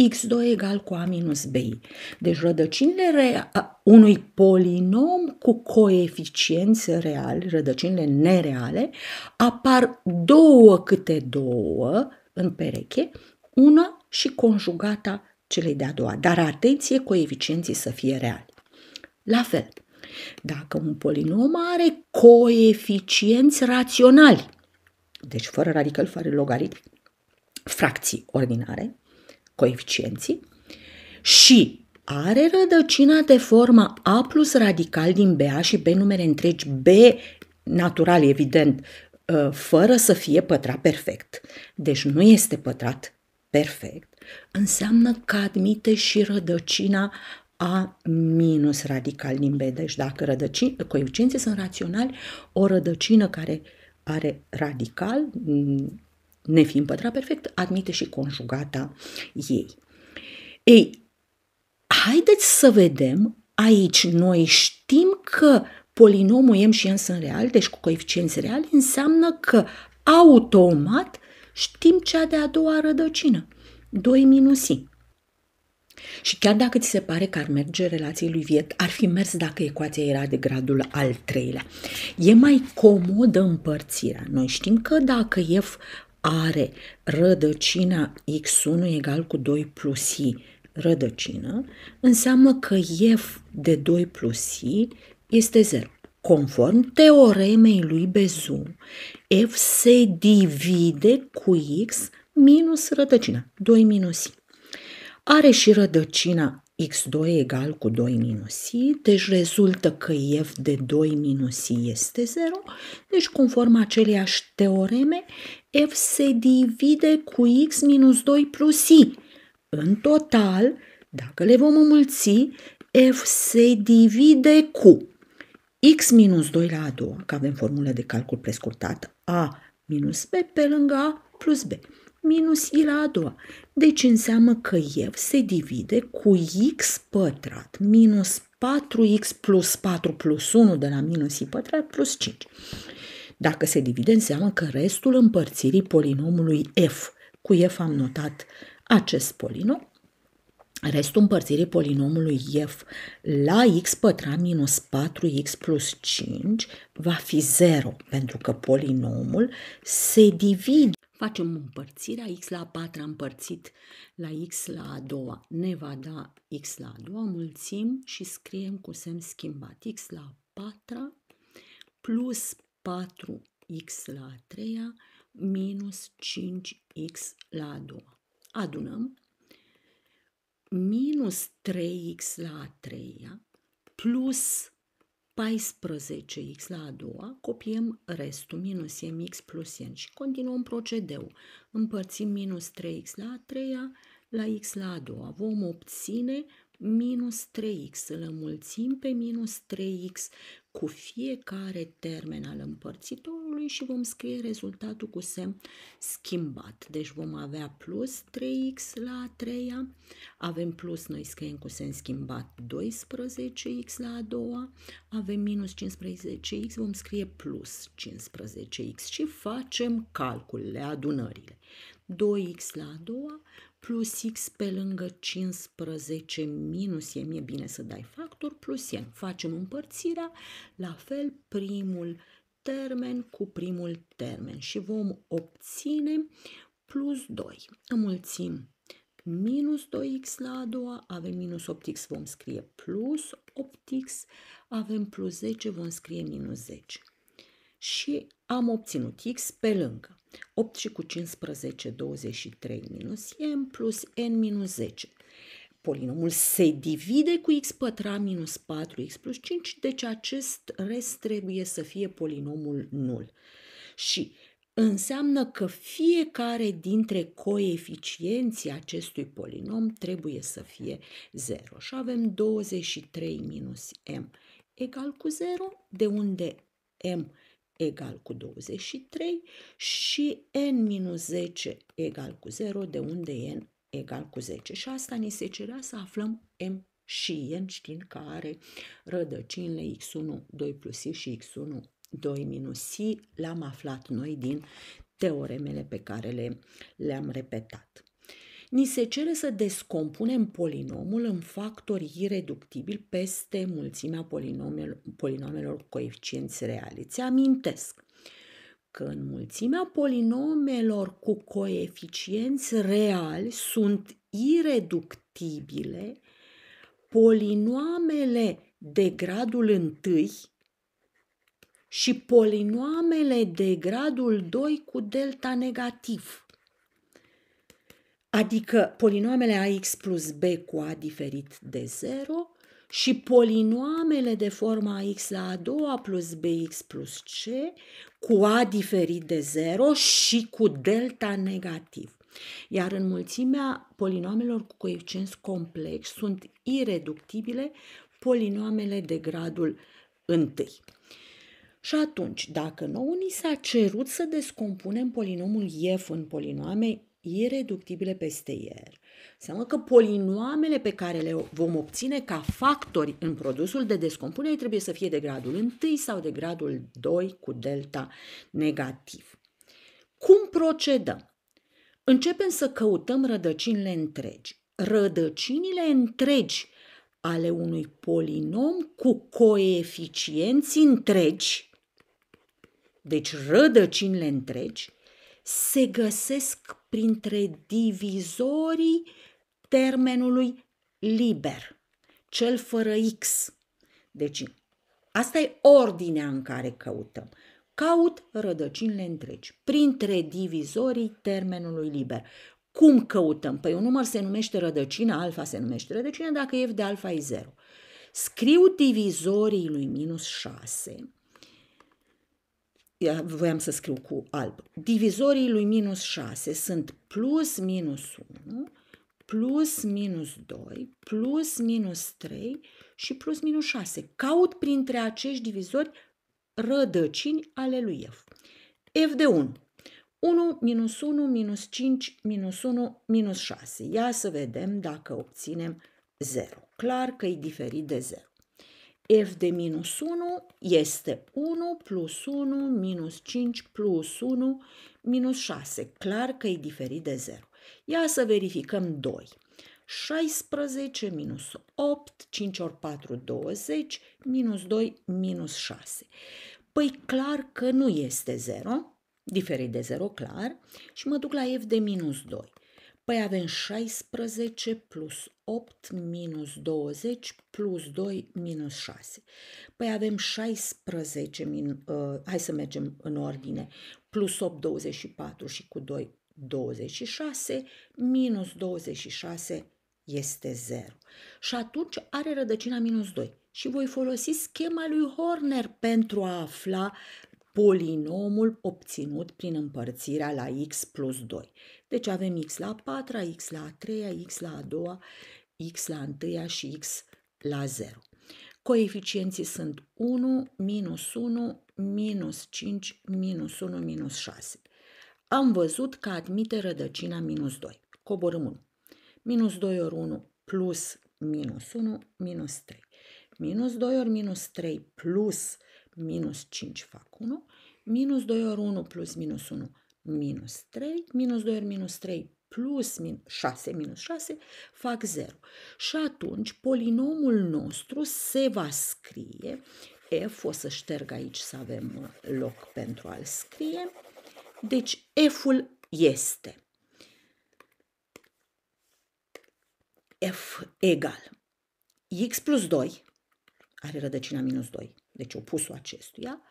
x2 egal cu a minus bi. Deci rădăcinile unui polinom cu coeficienți reali, rădăcinile nereale, apar două câte două în pereche, una și conjugata celei de-a doua. Dar atenție, coeficienții să fie reali. La fel, dacă un polinom are coeficienți raționali, deci fără radical, fără logaritmi, fracții ordinare, coeficienții, și are rădăcina de formă a plus radical din BA și B numere întregi, B natural, evident, ă, fără să fie pătrat perfect. Deci nu este pătrat perfect, înseamnă că admite și rădăcina a minus radical din B. Deci dacă rădăcini, coeficienții sunt raționali, o rădăcină care are radical, nefiind pătrat perfect, admite și conjugata ei. Ei, haideți să vedem, aici noi știm că polinomul m și n sunt reali, deci cu coeficienți reali, înseamnă că automat știm cea de-a doua rădăcină, 2 minus și. Și chiar dacă ți se pare că ar merge relației lui Viet, ar fi mers dacă ecuația era de gradul al treilea. E mai comodă împărțirea. Noi știm că dacă f are rădăcina x1 egal cu 2 plus i rădăcină, înseamnă că f de 2 plus i este 0. Conform teoremei lui Bezout, f se divide cu x minus rădăcina, 2 minus i. Are și rădăcina x2 egal cu 2 minus i, deci rezultă că f de 2 minus i este 0, deci conform aceleiași teoreme, f se divide cu x minus 2 plus i. În total, dacă le vom înmulți, f se divide cu x minus 2 la a doua, că avem formula de calcul prescurtată, a minus b pe lângă a plus b, minus i la a doua. Deci înseamnă că f se divide cu x pătrat minus 4x plus 4 plus 1 de la minus i pătrat plus 5. Dacă se divide, înseamnă că restul împărțirii polinomului f, cu f am notat acest polinom, restul împărțirii polinomului f la x pătrat minus 4x plus 5 va fi 0, pentru că polinomul se divide. Facem împărțirea x la a patra împărțit la x la a doua. Ne va da x la a doua, mulțim și scriem cu semn schimbat. x la a patra plus 4x la a treia minus 5x la a doua. Adunăm minus 3x la a treia plus 14x la a doua, copiem restul minus mx plus n și continuăm procedeul. Împărțim minus 3x la a treia la x la a doua. Vom obține minus 3x, îl înmulțim pe minus 3x cu fiecare termen al împărțitorului și vom scrie rezultatul cu semn schimbat. Deci vom avea plus 3x la a treia, avem plus, noi scriem cu semn schimbat 12x la a doua, avem minus 15x, vom scrie plus 15x și facem calculele, adunările. 2x la a doua plus x pe lângă 15 minus n, e bine să dai factor, plus n. Facem împărțirea, la fel primul termen cu primul termen și vom obține plus 2. Înmulțim minus 2x la a doua, avem minus 8x, vom scrie plus 8x, avem plus 10, vom scrie minus 10. Și am obținut x pe lângă 8 și cu 15, 23 minus m plus n minus 10. Polinomul se divide cu x pătrat minus 4x plus 5, deci acest rest trebuie să fie polinomul nul. Și înseamnă că fiecare dintre coeficienții acestui polinom trebuie să fie 0. Și avem 23 minus m egal cu 0, de unde m egal cu 23 și n minus 10 egal cu 0, de unde n egal cu 10. Și asta ni se cerea să aflăm m și n știind că are rădăcinile x1, 2 plus i și x1, 2 minus i. Le-am aflat noi din teoremele pe care le, le-am repetat ni se cere să descompunem polinomul în factori ireductibili peste mulțimea polinomelor, polinomelor cu coeficienți reali. Ți amintesc că în mulțimea polinomelor cu coeficienți reali sunt ireductibile polinoamele de gradul 1 și polinoamele de gradul 2 cu delta negativ adică polinoamele ax plus b cu a diferit de 0 și polinoamele de forma x la a doua plus bx plus c cu a diferit de 0 și cu delta negativ. Iar în mulțimea polinoamelor cu coeficienți complex sunt ireductibile polinoamele de gradul 1. Și atunci, dacă nouă ni s-a cerut să descompunem polinomul f în polinoame ireductibile peste el. Înseamnă că polinoamele pe care le vom obține ca factori în produsul de descompunere trebuie să fie de gradul 1 sau de gradul 2 cu delta negativ. Cum procedăm? Începem să căutăm rădăcinile întregi. Rădăcinile întregi ale unui polinom cu coeficienți întregi, deci rădăcinile întregi, se găsesc printre divizorii termenului liber, cel fără x. Deci, Asta e ordinea în care căutăm. Caut rădăcinile întregi, printre divizorii termenului liber. Cum căutăm? Păi un număr se numește rădăcină, alfa se numește rădăcină dacă f de alfa e 0. Scriu divizorii lui minus 6, voiam să scriu cu alb. Divizorii lui minus 6 sunt plus minus 1, plus minus 2, plus minus 3 și plus minus 6. Caut printre acești divizori rădăcini ale lui f. f de 1. 1 minus 1 minus 5 minus 1 minus 6. Ia să vedem dacă obținem 0. Clar că e diferit de 0 f de minus 1 este 1 plus 1 minus 5 plus 1 minus 6. Clar că e diferit de 0. Ia să verificăm 2. 16 minus 8, 5 ori 4, 20, minus 2, minus 6. Păi clar că nu este 0, diferit de 0, clar, și mă duc la f de minus 2. Păi avem 16 plus 8 minus 20 plus 2 minus 6. Păi avem 16, min, uh, hai să mergem în ordine, plus 8, 24 și cu 2, 26, minus 26 este 0. Și atunci are rădăcina minus 2. Și voi folosi schema lui Horner pentru a afla polinomul obținut prin împărțirea la x plus 2. Deci avem x la 4, x la 3, x la 2, x la 1 și x la 0. Coeficienții sunt 1, minus 1, minus 5, minus 1, minus 6. Am văzut că admite rădăcina minus 2. Coborâm 1. Minus 2 ori 1 plus minus 1, minus 3. Minus 2 ori minus 3 plus minus 5 fac 1, minus 2 ori 1 plus minus 1, minus 3, minus 2 ori minus 3 plus min 6 minus 6 fac 0. Și atunci polinomul nostru se va scrie, f, o să șterg aici să avem loc pentru a-l scrie, deci f-ul este f egal x plus 2, are rădăcina minus 2, deci opusul acestuia,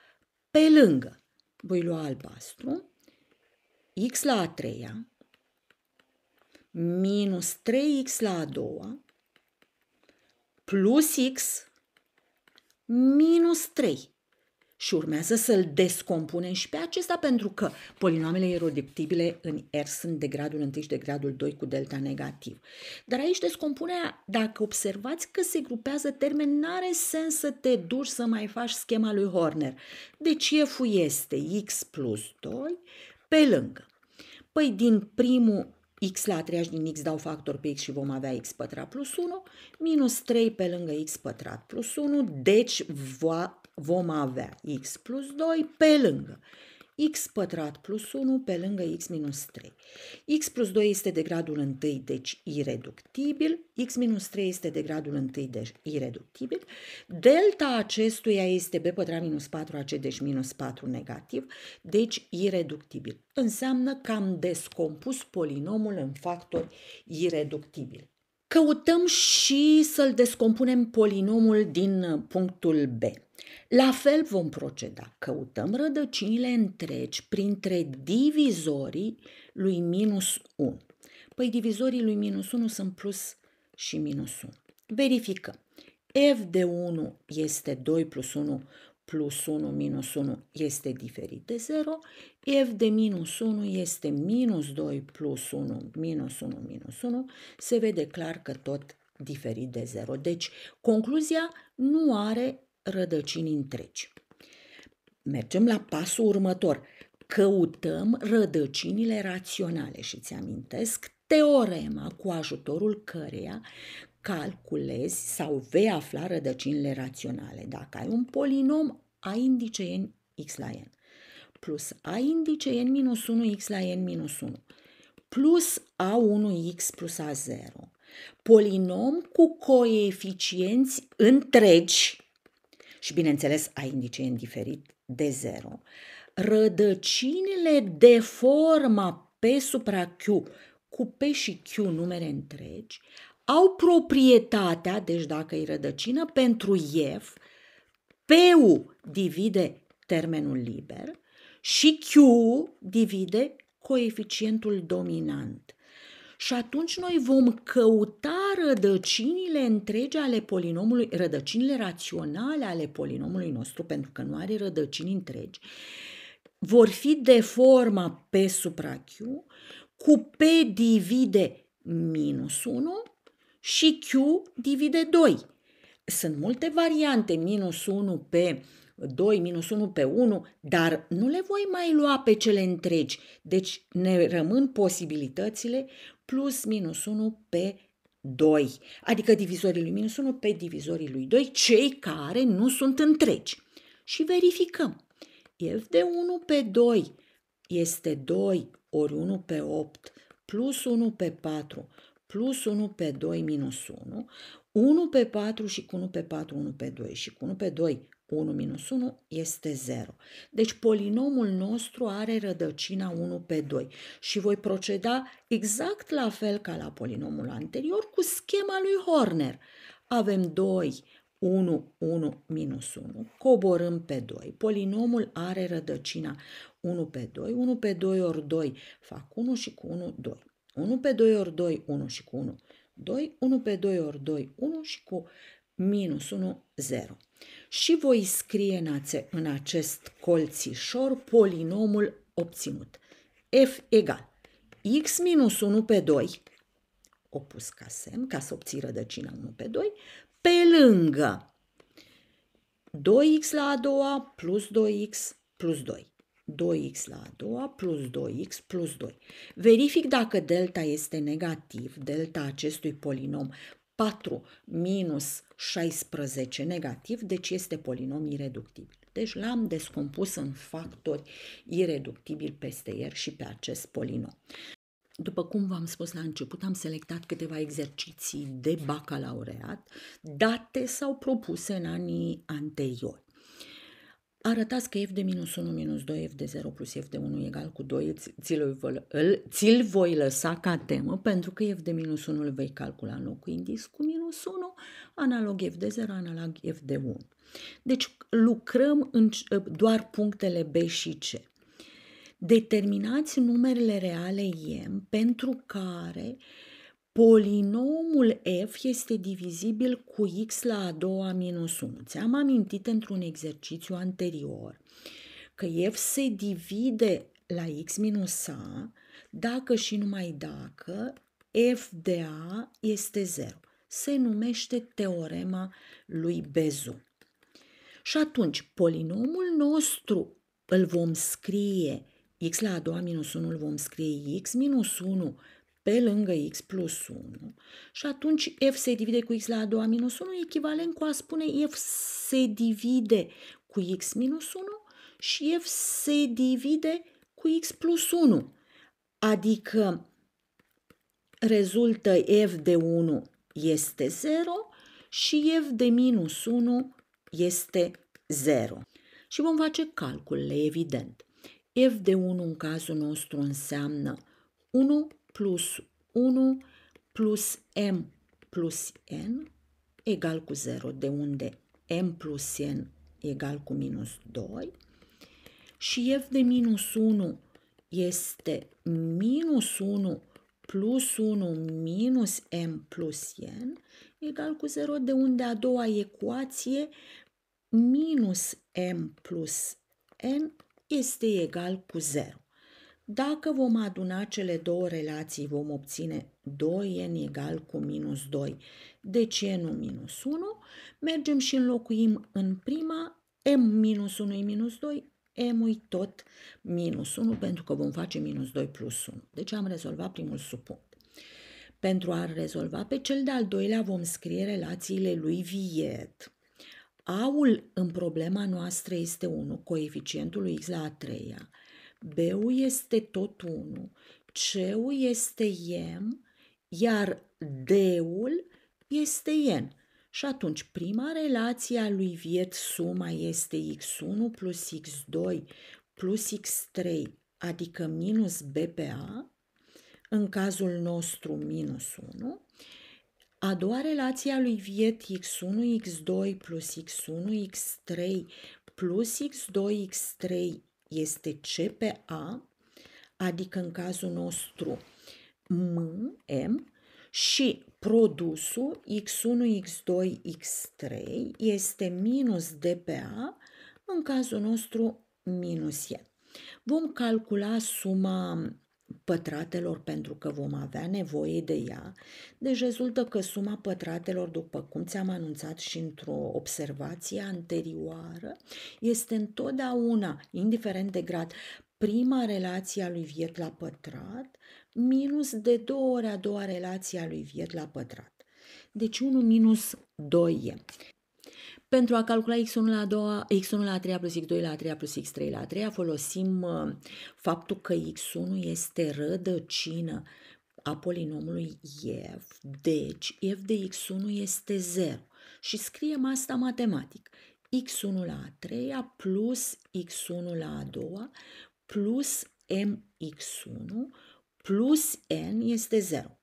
pe lângă, voi lua albastru, x la a treia, minus 3x la a doua, plus x minus 3 și urmează să-l descompunem și pe acesta pentru că polinomele iroductibile în R sunt de gradul 1 și de gradul 2 cu delta negativ. Dar aici descompunerea, dacă observați că se grupează termeni, n-are sens să te duci să mai faci schema lui Horner. Deci f este x plus 2 pe lângă. Păi din primul x la a treia și din x dau factor pe x și vom avea x pătrat plus 1, minus 3 pe lângă x pătrat plus 1, deci va, vom avea x plus 2 pe lângă x pătrat plus 1 pe lângă x minus 3. x plus 2 este de gradul 1, deci ireductibil, x minus 3 este de gradul 1, deci ireductibil, delta acestuia este b pătrat minus 4ac, deci minus 4 negativ, deci ireductibil. Înseamnă că am descompus polinomul în factori ireductibili. Căutăm și să-l descompunem polinomul din punctul B. La fel vom proceda. Căutăm rădăcinile întregi printre divizorii lui minus 1. Păi divizorii lui minus 1 sunt plus și minus 1. Verificăm. f de 1 este 2 plus 1 plus 1 minus 1 este diferit de 0, f de minus 1 este minus 2 plus 1 minus 1 minus 1, se vede clar că tot diferit de 0. Deci, concluzia nu are rădăcini întregi. Mergem la pasul următor. Căutăm rădăcinile raționale și ți amintesc teorema cu ajutorul căreia calculezi sau vei afla rădăcinile raționale. Dacă ai un polinom, ai indice n x la n plus a indice n minus 1 x la n minus 1 plus a1x plus a0. Polinom cu coeficienți întregi și bineînțeles a indice n diferit de 0. Rădăcinile de forma P supra Q cu P și Q numere întregi au proprietatea, deci dacă e rădăcină pentru F, P-ul divide termenul liber și Q divide coeficientul dominant. Și atunci noi vom căuta rădăcinile întregi ale polinomului, rădăcinile raționale ale polinomului nostru, pentru că nu are rădăcini întregi, vor fi de forma P supra Q, cu P divide minus 1 și Q divide 2. Sunt multe variante, minus 1 pe 2, minus 1 pe 1, dar nu le voi mai lua pe cele întregi. Deci ne rămân posibilitățile plus minus 1 pe 2, adică divizorii lui minus 1 pe divizorii lui 2, cei care nu sunt întregi. Și verificăm. f de 1 pe 2 este 2 ori 1 pe 8 plus 1 pe 4 plus 1 pe 2 minus 1, 1 pe 4 și cu 1 pe 4, 1 pe 2 și cu 1 pe 2, 1 minus 1 este 0. Deci polinomul nostru are rădăcina 1 pe 2 și voi proceda exact la fel ca la polinomul anterior cu schema lui Horner. Avem 2, 1, 1, minus 1, coborâm pe 2. Polinomul are rădăcina 1 pe 2, 1 pe 2 ori 2 fac 1 și cu 1, 2. 1 pe 2 ori 2, 1 și cu 1, 2, 1 pe 2 ori 2, 1 și cu minus 1, 0. Și voi scrie în, ace- în acest colțișor polinomul obținut. f egal x minus 1 pe 2, opus ca semn, ca să obții rădăcina 1 pe 2, pe lângă 2x la a doua plus 2x plus 2. 2x la a doua plus 2x plus 2. Verific dacă delta este negativ, delta acestui polinom 4 minus 16 negativ, deci este polinom ireductibil. Deci l-am descompus în factori ireductibili peste el și pe acest polinom. După cum v-am spus la început, am selectat câteva exerciții de bacalaureat, date sau propuse în anii anteriori. Arătați că f de minus 1 minus 2, f de 0 plus f de 1 egal cu 2, ți-l, ți voi lăsa ca temă pentru că f de minus 1 îl vei calcula în locul indis cu minus 1, analog f de 0, analog f de 1. Deci lucrăm în doar punctele B și C. Determinați numerele reale m pentru care Polinomul f este divizibil cu x la a doua minus 1. Ți-am amintit într-un exercițiu anterior că f se divide la x minus a dacă și numai dacă f de a este 0. Se numește teorema lui Bezu. Și atunci, polinomul nostru îl vom scrie, x la a doua minus 1 îl vom scrie x minus 1 pe lângă x plus 1 și atunci f se divide cu x la a doua minus 1, echivalent cu a spune f se divide cu x minus 1 și f se divide cu x plus 1. Adică rezultă f de 1 este 0 și f de minus 1 este 0. Și vom face calculele, evident. f de 1 în cazul nostru înseamnă 1 plus 1 plus m plus n egal cu 0, de unde m plus n egal cu minus 2 și f de minus 1 este minus 1 plus 1 minus m plus n egal cu 0, de unde a doua ecuație minus m plus n este egal cu 0. Dacă vom aduna cele două relații, vom obține 2n egal cu minus 2. De ce nu minus 1? Mergem și înlocuim în prima, m minus 1 e minus 2, m e tot minus 1 pentru că vom face minus 2 plus 1. Deci am rezolvat primul subpunct. Pentru a rezolva pe cel de-al doilea vom scrie relațiile lui Viet. Aul în problema noastră este 1, coeficientul lui x la a treia. B-ul este tot 1, C-ul este M, iar D-ul este N. Și atunci, prima relație a lui Viet suma este x1 plus x2 plus x3, adică minus B pe A, în cazul nostru minus 1, A doua relație a lui Viet x1, x2 plus x1, x3 plus x2, x3 este C pe A, adică în cazul nostru M, M, și produsul x1, x2, x3 este minus D pe A, în cazul nostru minus E. Vom calcula suma pătratelor pentru că vom avea nevoie de ea. Deci rezultă că suma pătratelor, după cum ți-am anunțat și într-o observație anterioară, este întotdeauna, indiferent de grad, prima relație a lui Viet la pătrat minus de două ori a doua relație a lui Viet la pătrat. Deci 1 minus 2 e. Pentru a calcula x1 la a doua, x1 la a treia plus x2 la a treia plus x3 la a treia, folosim uh, faptul că x1 este rădăcină a polinomului f, deci f de x1 este 0 și scriem asta matematic. x1 la a treia plus x1 la a doua plus mx1 plus n este 0.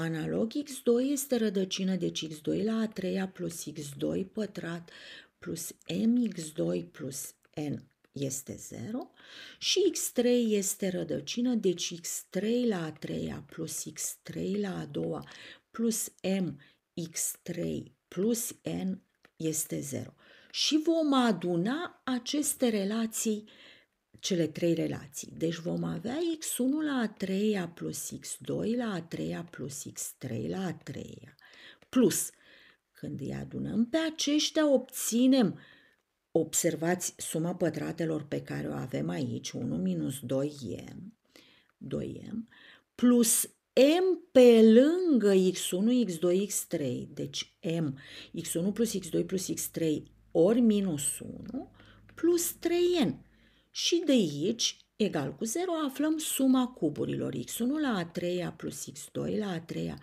Analog x2 este rădăcină, deci x2 la a treia plus x2 pătrat plus mx2 plus n este 0 și x3 este rădăcină, deci x3 la a treia plus x3 la a doua plus mx3 plus n este 0. Și vom aduna aceste relații cele trei relații. Deci vom avea x1 la a treia plus x2 la a treia plus x3 la a treia. Plus când îi adunăm pe aceștia obținem observați suma pătratelor pe care o avem aici 1 minus 2m 2m plus m pe lângă x1, x2, x3 deci m x1 plus x2 plus x3 ori minus 1 plus 3n și de aici, egal cu 0, aflăm suma cuburilor x1 la a treia plus x2 la a treia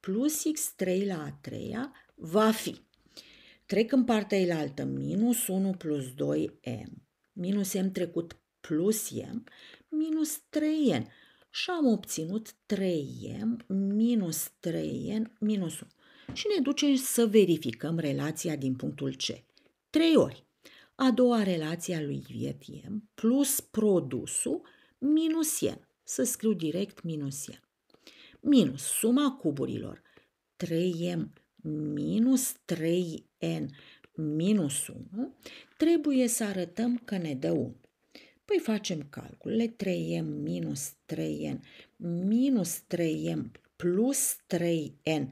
plus x3 la a treia va fi. Trec în partea elaltă minus 1 plus 2m, minus m trecut plus m, minus 3n și am obținut 3m minus 3n minus 1. Și ne ducem să verificăm relația din punctul C. 3 ori a doua relație a lui Vietiem plus produsul minus n. Să scriu direct minus n. Minus suma cuburilor 3m minus 3n minus 1, trebuie să arătăm că ne dă 1. Păi facem calculele 3m minus 3n minus 3m plus 3n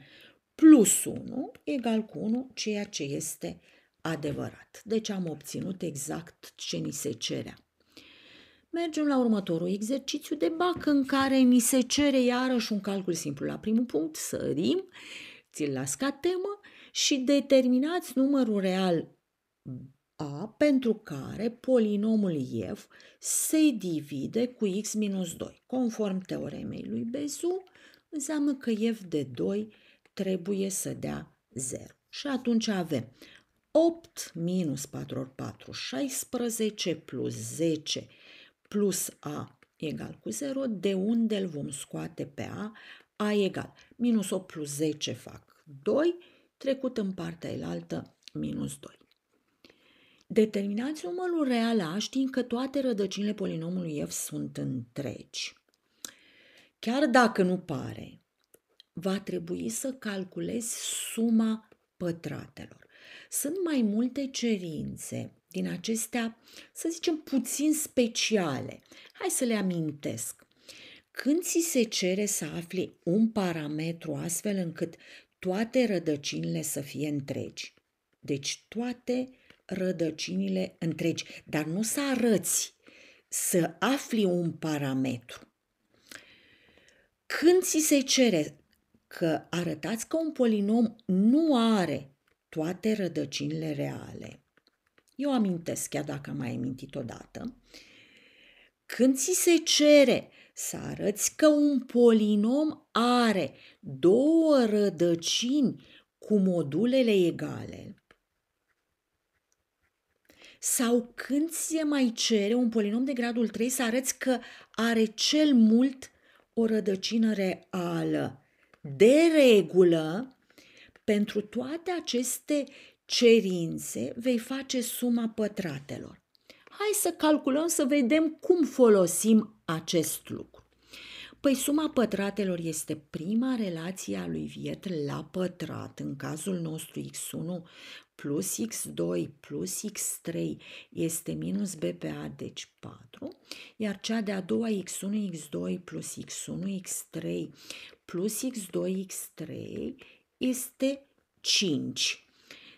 plus 1 egal cu 1, ceea ce este adevărat. Deci am obținut exact ce ni se cerea. Mergem la următorul exercițiu de bac în care ni se cere iarăși un calcul simplu. La primul punct sărim, ți-l las ca temă și determinați numărul real a pentru care polinomul f se divide cu x minus 2. Conform teoremei lui Bezu, înseamnă că f de 2 trebuie să dea 0. Și atunci avem 8 minus 4 ori 4, 16 plus 10 plus A egal cu 0, de unde îl vom scoate pe A? A egal. Minus 8 plus 10 fac 2, trecut în partea elaltă minus 2. Determinați numărul real A știind că toate rădăcinile polinomului f sunt întregi. Chiar dacă nu pare, va trebui să calculezi suma pătratelor. Sunt mai multe cerințe din acestea, să zicem, puțin speciale. Hai să le amintesc. Când ți se cere să afli un parametru astfel încât toate rădăcinile să fie întregi, deci toate rădăcinile întregi, dar nu să arăți, să afli un parametru. Când ți se cere că arătați că un polinom nu are toate rădăcinile reale. Eu amintesc, chiar dacă am mai amintit odată, când ți se cere să arăți că un polinom are două rădăcini cu modulele egale, sau când ți se mai cere un polinom de gradul 3 să arăți că are cel mult o rădăcină reală. De regulă, Pentru toate aceste cerințe vei face suma pătratelor. Hai să calculăm să vedem cum folosim acest lucru. Păi suma pătratelor este prima relație a lui Viet la pătrat, în cazul nostru x1 plus x2 plus x3 este minus b pe a, deci 4, iar cea de-a doua x1, x2 plus x1, x3 plus x2, x3 este 5.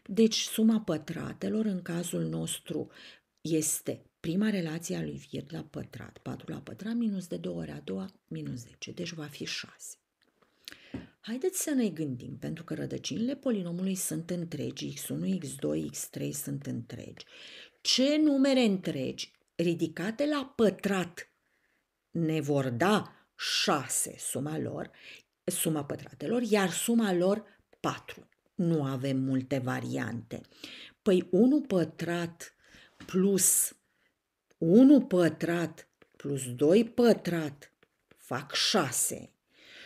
Deci suma pătratelor în cazul nostru este prima relație a lui Viet la pătrat, 4 la pătrat minus de 2 ori a doua, minus 10, deci va fi 6. Haideți să ne gândim, pentru că rădăcinile polinomului sunt întregi, x1, x2, x3 sunt întregi. Ce numere întregi ridicate la pătrat ne vor da 6 suma lor, suma pătratelor, iar suma lor 4. Nu avem multe variante. Păi 1 pătrat plus 1 pătrat plus 2 pătrat fac 6.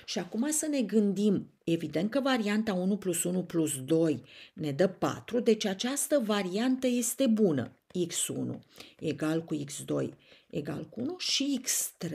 Și acum să ne gândim, evident că varianta 1 plus 1 plus 2 ne dă 4, deci această variantă este bună. x1 egal cu x2 egal cu 1 și x3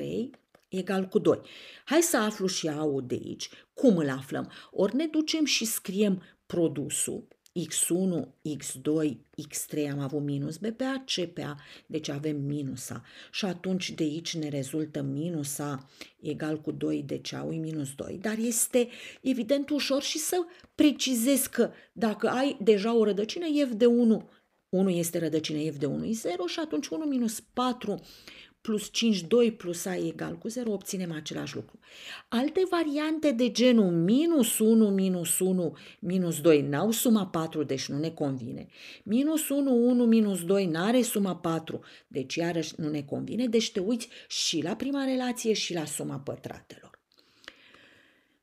egal cu 2. Hai să aflu și au de aici. Cum îl aflăm? Ori ne ducem și scriem produsul x1, x2, x3 am avut minus b pe a, c pe a, deci avem minusa. Și atunci de aici ne rezultă minusa egal cu 2, deci a minus 2. Dar este evident ușor și să precizez că dacă ai deja o rădăcină f de 1, 1 este rădăcină f de 1 e 0 și atunci 1 minus 4 plus 5, 2 plus a egal cu 0, obținem același lucru. Alte variante de genul minus 1, minus 1, minus 2 n-au suma 4, deci nu ne convine. Minus 1, 1, minus 2 n-are suma 4, deci iarăși nu ne convine. Deci te uiți și la prima relație și la suma pătratelor.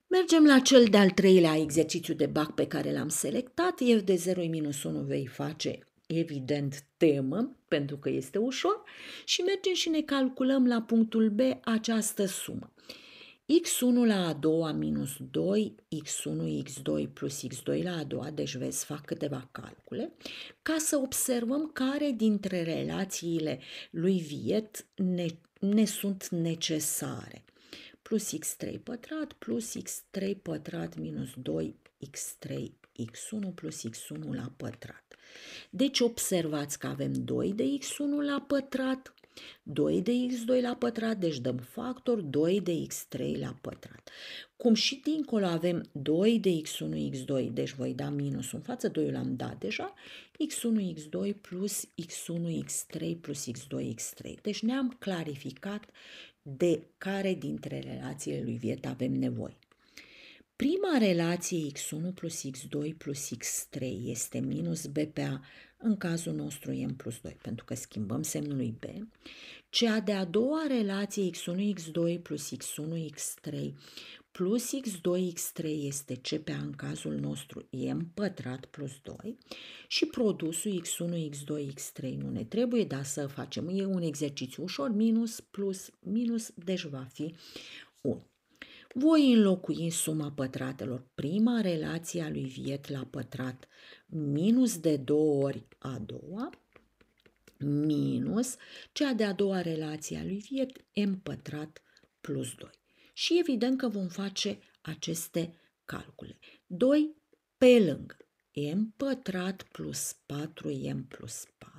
Mergem la cel de-al treilea exercițiu de bac pe care l-am selectat. F de 0 minus 1 vei face evident temă, pentru că este ușor, și mergem și ne calculăm la punctul B această sumă. x1 la a doua minus 2, x1, x2 plus x2 la a doua, deci vezi, fac câteva calcule, ca să observăm care dintre relațiile lui Viet ne, ne sunt necesare. Plus x3 pătrat plus x3 pătrat minus 2 x3 x1 plus x1 la pătrat. Deci observați că avem 2 de x1 la pătrat, 2 de x2 la pătrat, deci dăm factor 2 de x3 la pătrat. Cum și dincolo avem 2 de x1, x2, deci voi da minus în față, 2 l-am dat deja, x1, x2 plus x1, x3 plus x2, x3. Deci ne-am clarificat de care dintre relațiile lui Viet avem nevoie. Prima relație x1 plus x2 plus x3 este minus b pe a, în cazul nostru m plus 2, pentru că schimbăm semnul lui b. Cea de-a doua relație x1, x2 plus x1, x3 plus x2, x3 este c pe a, în cazul nostru m pătrat plus 2 și produsul x1, x2, x3 nu ne trebuie, dar să facem, e un exercițiu ușor, minus plus minus, deci va fi 1. Voi înlocui suma pătratelor prima relație a lui Viet la pătrat minus de două ori a doua minus cea de-a doua relație a lui Viet m pătrat plus 2. Și evident că vom face aceste calcule. 2 pe lângă m pătrat plus 4m plus 4,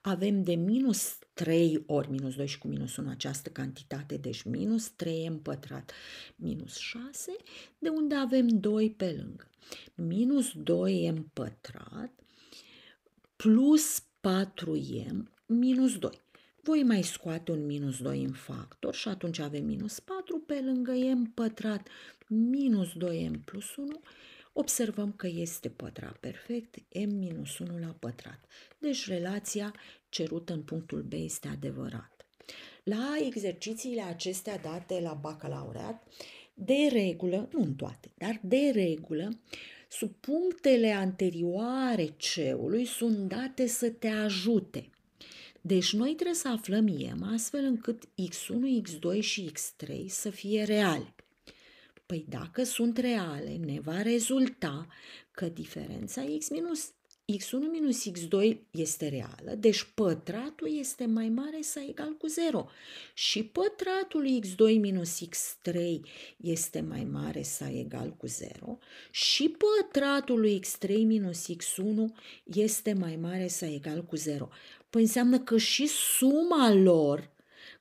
avem de minus 3 ori minus 2 și cu minus 1 această cantitate, deci minus 3m pătrat minus 6, de unde avem 2 pe lângă. Minus 2m pătrat plus 4m minus 2. Voi mai scoate un minus 2 în factor și atunci avem minus 4 pe lângă m pătrat minus 2m plus 1 observăm că este pătrat perfect, m minus 1 la pătrat. Deci relația cerută în punctul B este adevărat. La exercițiile acestea date la bacalaureat, de regulă, nu în toate, dar de regulă, sub punctele anterioare ceului sunt date să te ajute. Deci noi trebuie să aflăm m astfel încât x1, x2 și x3 să fie reale. Păi dacă sunt reale, ne va rezulta că diferența x minus x1 minus x2 este reală, deci pătratul este mai mare sau egal cu 0. Și pătratul x2 minus x3 este mai mare sau egal cu 0. Și pătratul x3 minus x1 este mai mare sau egal cu 0. Păi înseamnă că și suma lor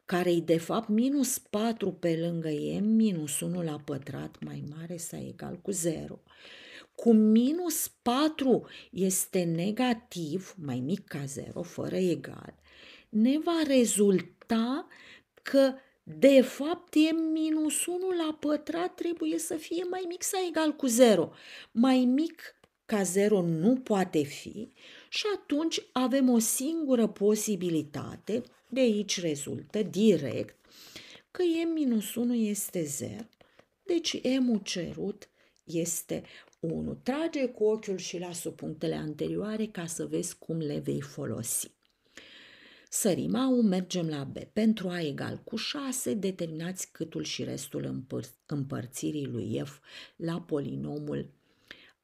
care e de fapt minus 4 pe lângă m minus 1 la pătrat mai mare sau egal cu 0. Cu minus 4 este negativ, mai mic ca 0, fără egal, ne va rezulta că de fapt e minus 1 la pătrat trebuie să fie mai mic sau egal cu 0. Mai mic ca 0 nu poate fi și atunci avem o singură posibilitate, de aici rezultă direct, că e minus 1 este 0, deci m cerut este 1. Trage cu ochiul și la subpunctele anterioare ca să vezi cum le vei folosi. Sărim A, mergem la B. Pentru A egal cu 6, determinați câtul și restul împăr- împărțirii lui F la polinomul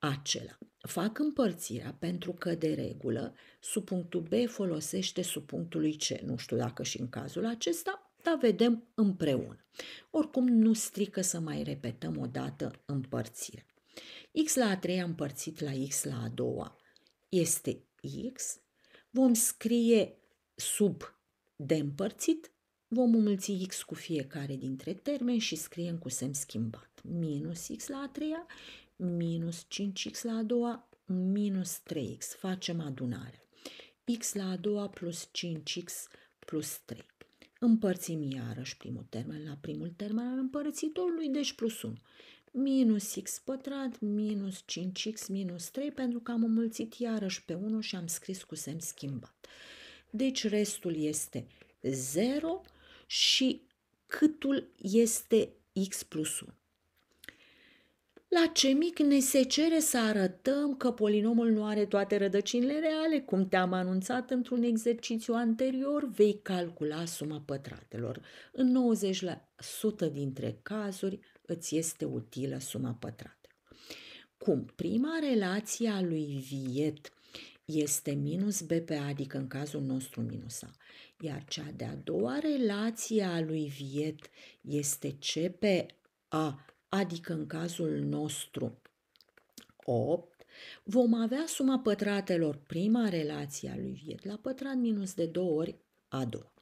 acela. Fac împărțirea pentru că, de regulă, subpunctul B folosește subpunctul lui C. Nu știu dacă și în cazul acesta, dar vedem împreună. Oricum, nu strică să mai repetăm o dată împărțirea. x la a treia împărțit la x la a doua este x. Vom scrie sub de împărțit, vom înmulți x cu fiecare dintre termeni și scriem cu semn schimbat. Minus x la a treia, minus 5x la a doua, minus 3x. Facem adunarea. x la a doua plus 5x plus 3. Împărțim iarăși primul termen la primul termen al împărțitorului, deci plus 1 minus x pătrat minus 5x minus 3 pentru că am înmulțit iarăși pe 1 și am scris cu semn schimbat. Deci restul este 0 și câtul este x plus 1. La ce mic ne se cere să arătăm că polinomul nu are toate rădăcinile reale, cum te-am anunțat într-un exercițiu anterior, vei calcula suma pătratelor. În 90% dintre cazuri îți este utilă suma pătratelor. Cum? Prima relație a lui Viet este minus B pe A, adică în cazul nostru minus A. Iar cea de-a doua relație a lui Viet este C pe A, adică în cazul nostru 8, vom avea suma pătratelor prima relație a lui Viet la pătrat minus de două ori a doua.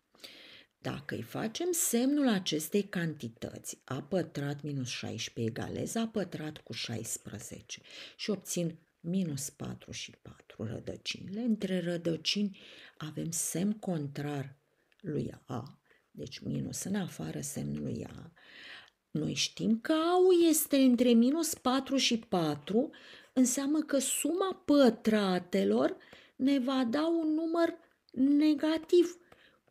Dacă îi facem semnul acestei cantități, a pătrat minus 16 egalez a pătrat cu 16 și obțin minus 4 și 4 rădăcinile, între rădăcini avem semn contrar lui A, deci minus în afară semnului A, noi știm că AU este între minus 4 și 4, înseamnă că suma pătratelor ne va da un număr negativ.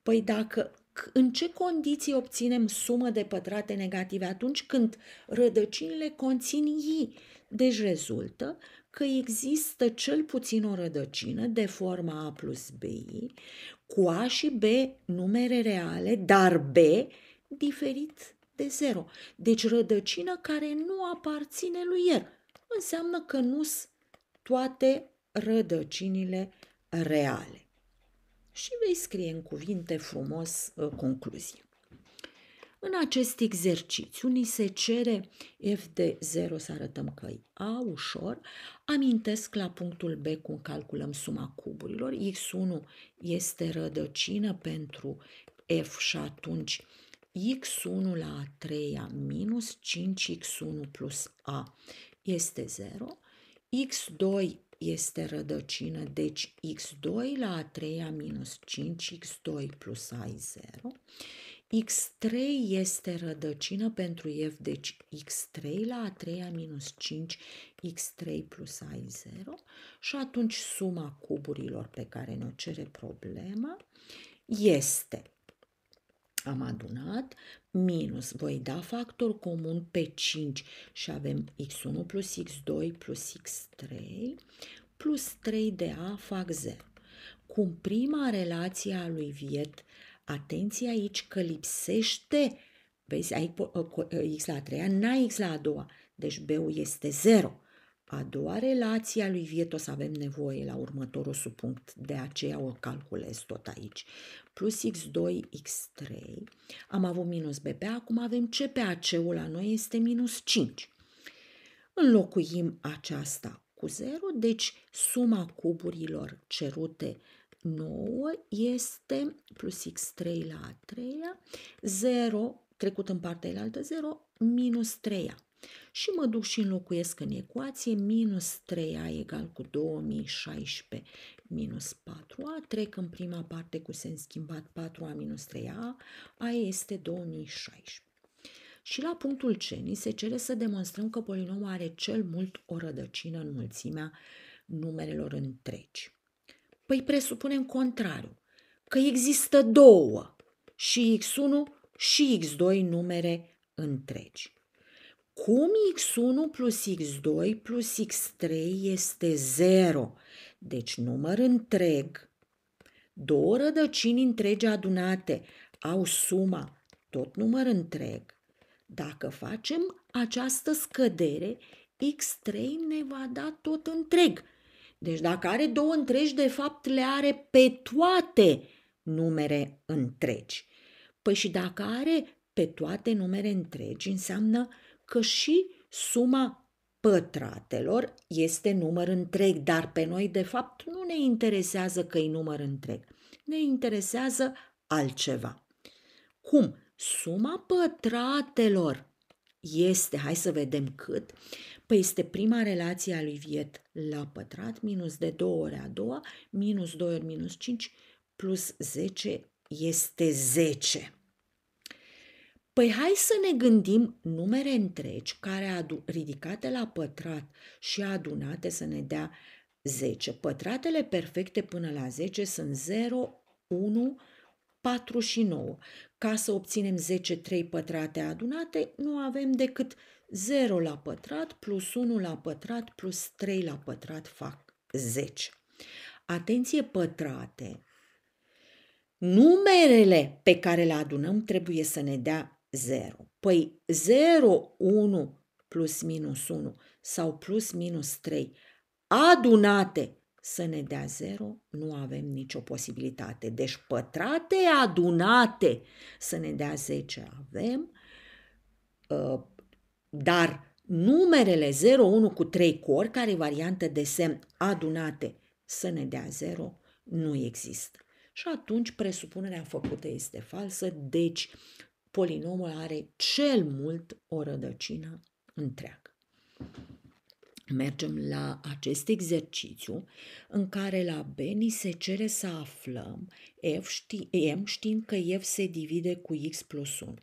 Păi dacă în ce condiții obținem sumă de pătrate negative? Atunci când rădăcinile conțin i. Deci rezultă că există cel puțin o rădăcină de forma a plus b cu a și b numere reale, dar b diferit de zero. Deci rădăcină care nu aparține lui el. Înseamnă că nu sunt toate rădăcinile reale. Și vei scrie în cuvinte frumos uh, concluzie. În acest exercițiu ni se cere f de 0 să arătăm că e a ușor. Amintesc la punctul B cum calculăm suma cuburilor. x1 este rădăcină pentru f și atunci x1 la a treia minus 5x1 plus a este 0, x2 este rădăcină, deci x2 la a treia minus 5x2 plus a e 0, x3 este rădăcină pentru f, deci x3 la a treia minus 5 x3 plus a e 0 și atunci suma cuburilor pe care ne-o cere problema este am adunat, minus, voi da factor comun pe 5 și avem x1 plus x2 plus x3 plus 3 de a fac 0. Cum prima relație a lui Viet, atenție aici că lipsește Vezi, ai x la a treia, n-ai x la a doua, deci b este 0. A doua relație a lui Viet o să avem nevoie la următorul subpunct, de aceea o calculez tot aici. Plus x2, x3, am avut minus bb, acum avem ce pe AC-ul la noi este minus 5. Înlocuim aceasta cu 0, deci suma cuburilor cerute 9 este plus x3 la a 3 0 trecut în partea altă 0, minus 3 și mă duc și înlocuiesc în ecuație minus 3a egal cu 2016 minus 4a, trec în prima parte cu sens schimbat 4a minus 3a, a este 2016. Și la punctul C ni se cere să demonstrăm că polinomul are cel mult o rădăcină în mulțimea numerelor întregi. Păi presupunem contrariu, că există două și x1 și x2 numere întregi. Cum x1 plus x2 plus x3 este 0, deci număr întreg, două rădăcini întregi adunate au suma tot număr întreg, dacă facem această scădere, x3 ne va da tot întreg. Deci dacă are două întregi, de fapt le are pe toate numere întregi. Păi și dacă are pe toate numere întregi, înseamnă că și suma pătratelor este număr întreg, dar pe noi de fapt nu ne interesează că e număr întreg. Ne interesează altceva. Cum? Suma pătratelor este, hai să vedem cât, păi este prima relație a lui Viet la pătrat, minus de 2 ori a doua, minus 2 ori minus 5, plus 10 este 10. Păi hai să ne gândim numere întregi care adu- ridicate la pătrat și adunate să ne dea 10. Pătratele perfecte până la 10 sunt 0, 1, 4 și 9. Ca să obținem 10 3 pătrate adunate, nu avem decât 0 la pătrat plus 1 la pătrat plus 3 la pătrat fac 10. Atenție pătrate! Numerele pe care le adunăm trebuie să ne dea 0. Păi 0, 1 plus minus 1 sau plus minus 3 adunate să ne dea 0, nu avem nicio posibilitate. Deci pătrate adunate să ne dea 10 avem, ă, dar numerele 0, 1 cu 3 cu oricare variantă de semn adunate să ne dea 0 nu există. Și atunci presupunerea făcută este falsă, deci polinomul are cel mult o rădăcină întreagă. Mergem la acest exercițiu în care la B ni se cere să aflăm F ști, M știind că F se divide cu X plus 1.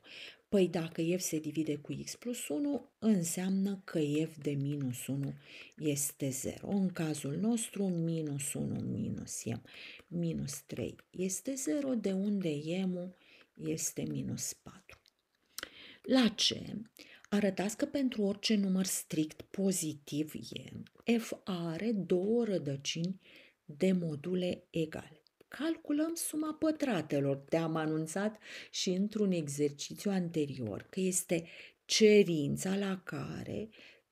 Păi dacă F se divide cu X plus 1, înseamnă că F de minus 1 este 0. În cazul nostru, minus 1 minus M minus 3 este 0, de unde M este minus 4. La C, arătați că pentru orice număr strict pozitiv e, f are două rădăcini de module egale. Calculăm suma pătratelor. Te-am anunțat și într-un exercițiu anterior că este cerința la care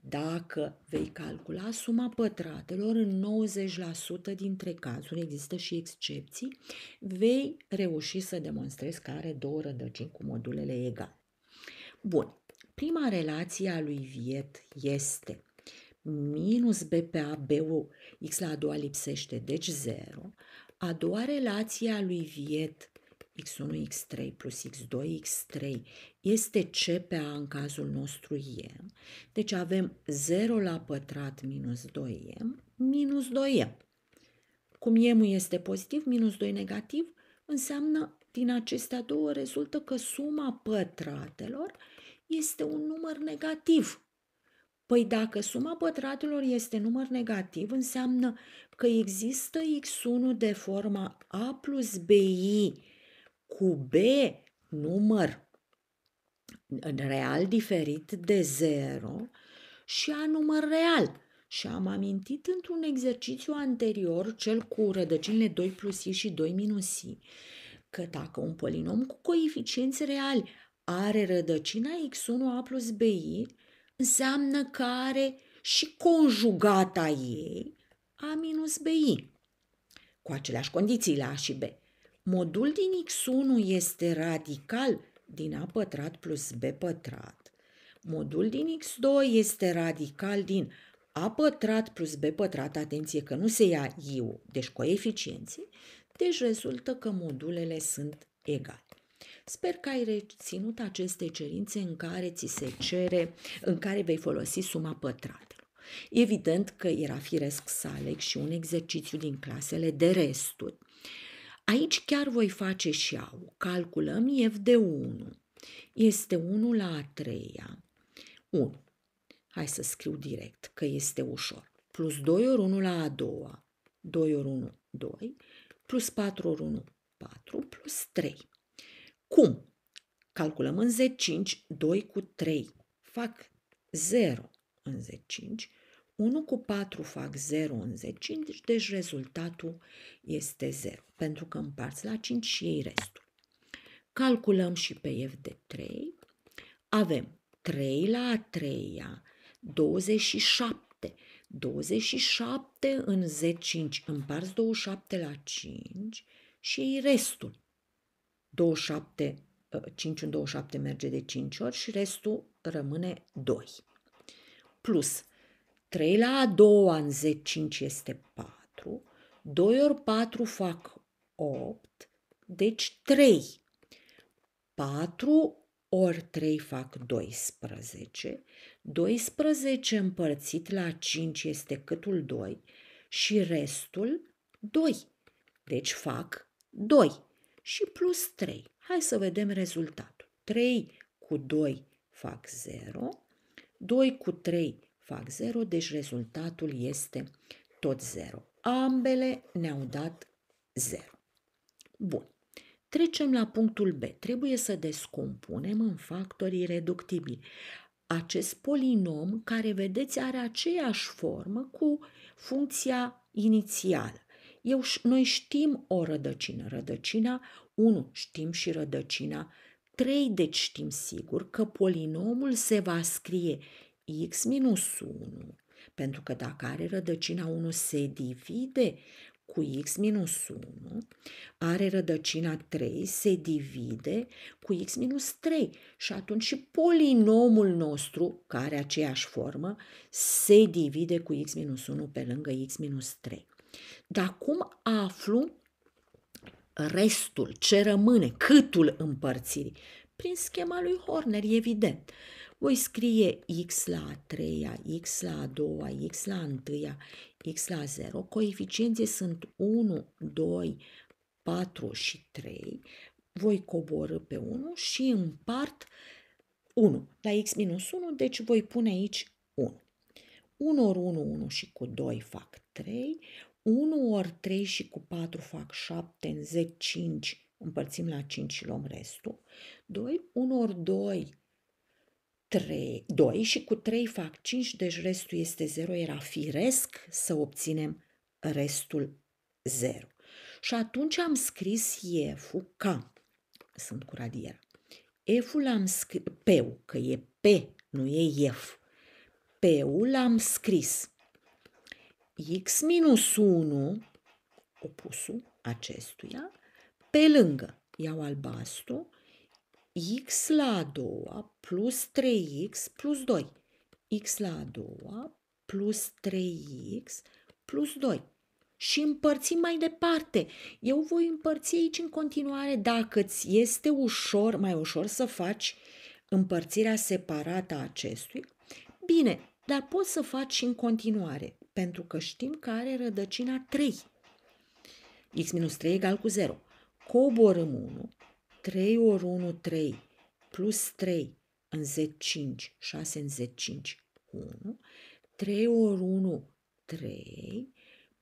dacă vei calcula suma pătratelor în 90% dintre cazuri, există și excepții, vei reuși să demonstrezi că are două rădăcini cu modulele egale. Bun, prima relație a lui Viet este minus b pe a, b x la a doua lipsește, deci 0. A doua relație a lui Viet x1, x3 plus x2, x3 este c pe a în cazul nostru e. Deci avem 0 la pătrat minus 2m minus 2m. Cum m este pozitiv, minus 2 negativ, înseamnă din acestea două rezultă că suma pătratelor este un număr negativ. Păi dacă suma pătratelor este număr negativ, înseamnă că există x1 de forma a plus bi cu b număr real diferit de 0 și a număr real. Și am amintit într-un exercițiu anterior, cel cu rădăcinile 2 plus i și 2 minus i, că dacă un polinom cu coeficienți reali are rădăcina x1a plus bi, înseamnă că are și conjugata ei a minus bi, cu aceleași condiții la a și b. Modul din x1 este radical din a pătrat plus b pătrat. Modul din x2 este radical din a pătrat plus b pătrat, atenție că nu se ia iu, deci coeficienții, deci rezultă că modulele sunt egale. Sper că ai reținut aceste cerințe în care ți se cere, în care vei folosi suma pătratelor. Evident că era firesc să aleg și un exercițiu din clasele de resturi. Aici chiar voi face și au. Calculăm f de 1. Este 1 la a treia. 1. Hai să scriu direct, că este ușor. Plus 2 ori 1 la a doua. 2 ori 1, 2. Plus 4 ori 1, 4. Plus 3. Cum? Calculăm în Z5, 2 cu 3 fac 0 în Z5, 1 cu 4 fac 0 în Z5, deci rezultatul este 0, pentru că împarți la 5 și ei restul. Calculăm și pe f de 3, avem 3 la a 3 27. 27 în Z5 împarți 27 la 5 și ei restul. 27, 5 în 27 merge de 5 ori și restul rămâne 2. Plus 3 la a doua în Z5 este 4, 2 ori 4 fac 8, deci 3. 4 ori 3 fac 12, 12 împărțit la 5 este câtul 2 și restul 2. Deci fac 2 și plus 3. Hai să vedem rezultatul. 3 cu 2 fac 0, 2 cu 3 fac 0, deci rezultatul este tot 0. Ambele ne-au dat 0. Bun. Trecem la punctul B. Trebuie să descompunem în factorii reductibili acest polinom care, vedeți, are aceeași formă cu funcția inițială. Eu, noi știm o rădăcină, rădăcina 1, știm și rădăcina 3, deci știm sigur că polinomul se va scrie x minus 1, pentru că dacă are rădăcina 1 se divide cu x minus 1, are rădăcina 3, se divide cu x minus 3 și atunci și polinomul nostru, care are aceeași formă, se divide cu x minus 1 pe lângă x minus 3. Dar cum aflu restul, ce rămâne, câtul împărțirii? Prin schema lui Horner, evident. Voi scrie x la a treia, x la a doua, x la a întâia, x la 0. Coeficienții sunt 1, 2, 4 și 3. Voi coborâ pe 1 și împart 1 la x minus 1, deci voi pune aici 1. 1 ori 1, 1 și cu 2 fac 3, 1 ori 3 și cu 4 fac 7, în Z 5, împărțim la 5 și luăm restul. 2, 1 ori 2, 3, 2 și cu 3 fac 5, deci restul este 0, era firesc să obținem restul 0. Și atunci am scris F-ul ca, sunt cu radiera, F-ul l-am scris, P-ul, că e P, nu e F. P-ul l-am scris x minus 1, opusul acestuia, pe lângă, iau albastru, x la a doua plus 3x plus 2. x la a doua plus 3x plus 2. Și împărțim mai departe. Eu voi împărți aici în continuare dacă ți este ușor, mai ușor să faci împărțirea separată a acestui. Bine, dar poți să faci și în continuare, pentru că știm că are rădăcina 3. x minus 3 egal cu 0. Coborâm 1, 3 ori 1, 3, plus 3 în Z5, 6 în Z5, 1, 3 ori 1, 3,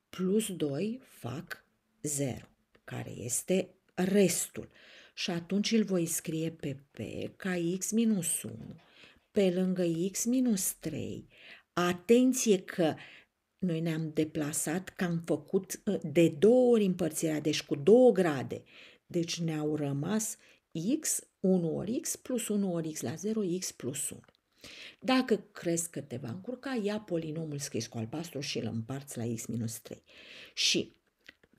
plus 2 fac 0, care este restul. Și atunci îl voi scrie pe P ca x minus 1 pe lângă x minus 3. Atenție că noi ne-am deplasat că am făcut ă, de două ori împărțirea, deci cu două grade. Deci ne-au rămas x, 1 ori x plus 1 ori x la 0, x plus 1. Dacă crezi că te va încurca, ia polinomul scris cu albastru și îl împarți la x minus 3. Și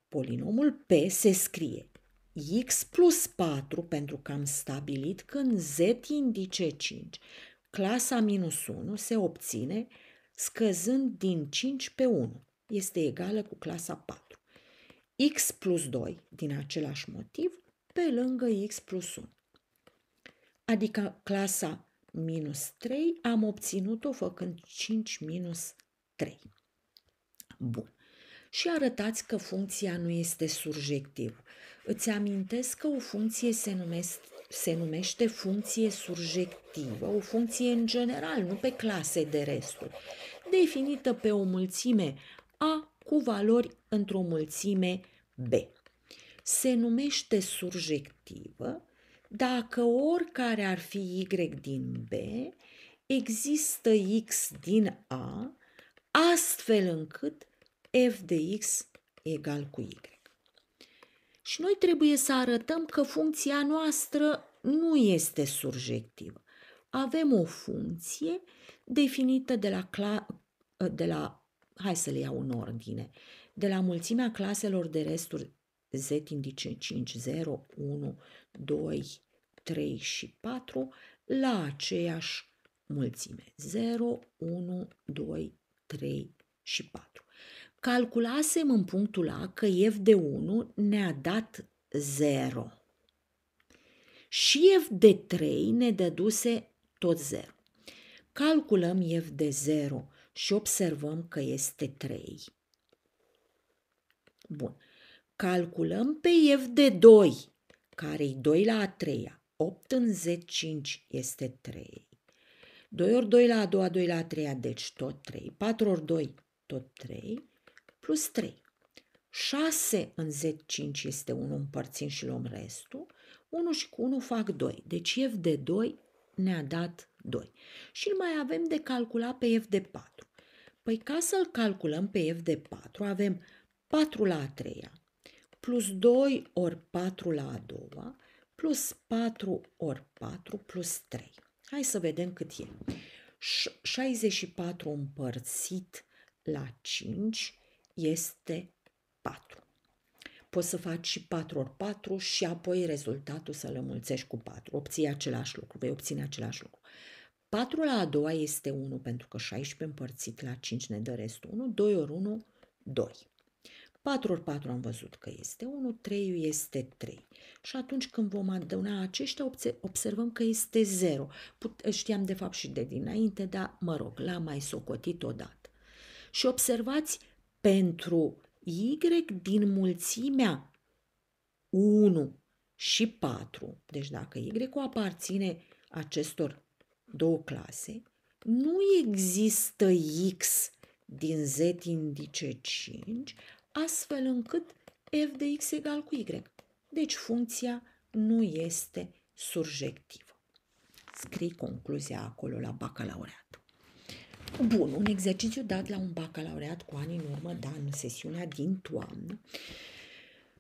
polinomul P se scrie x plus 4, pentru că am stabilit când z indice 5, clasa minus 1 se obține scăzând din 5 pe 1. Este egală cu clasa 4. X plus 2, din același motiv, pe lângă x plus 1. Adică clasa minus 3 am obținut-o făcând 5 minus 3. Bun. Și arătați că funcția nu este surjectivă. Îți amintesc că o funcție se numește, se numește funcție surjectivă, o funcție în general, nu pe clase de resturi, definită pe o mulțime A cu valori într-o mulțime B. Se numește surjectivă dacă oricare ar fi Y din B, există X din A, astfel încât f de x egal cu y. Și noi trebuie să arătăm că funcția noastră nu este surjectivă. Avem o funcție definită de la, cla- de la hai să le iau în ordine, de la mulțimea claselor de resturi z indice 5, 0, 1, 2, 3 și 4 la aceeași mulțime. 0, 1, 2, 3 și 4. Calculasem în punctul A că f de 1 ne-a dat 0 și f de 3 ne dăduse tot 0. Calculăm f de 0 și observăm că este 3. Bun. Calculăm pe f de 2, care e 2 la a 3 8 în Z5 este 3. 2 ori 2 la a doua, 2 la a treia, deci tot 3. 4 ori 2, tot 3, plus 3. 6 în Z5 este 1, împărțim și luăm restul. 1 și cu 1 fac 2. Deci f de 2 ne-a dat 2. Și îl mai avem de calculat pe f de 4. Păi ca să-l calculăm pe f de 4, avem 4 la a treia, plus 2 ori 4 la a doua, plus 4 ori 4 plus 3. Hai să vedem cât e. 64 împărțit la 5 este 4. Poți să faci și 4 ori 4 și apoi rezultatul să-l înmulțești cu 4. Obții același lucru, vei obține același lucru. 4 la a doua este 1 pentru că 16 împărțit la 5 ne dă restul 1. 2 ori 1, 2. 4 ori 4 am văzut că este 1, 3 este 3. Și atunci când vom adăuna aceștia, observăm că este 0. Put- știam de fapt și de dinainte, dar mă rog, l-am mai socotit odată. Și observați, pentru y din mulțimea 1 și 4, deci dacă y aparține acestor două clase, nu există x din z indice 5, astfel încât f de x egal cu y. Deci funcția nu este surjectivă. Scrii concluzia acolo la bacalaureat. Bun, un exercițiu dat la un bacalaureat cu ani în urmă, da, în sesiunea din toamnă,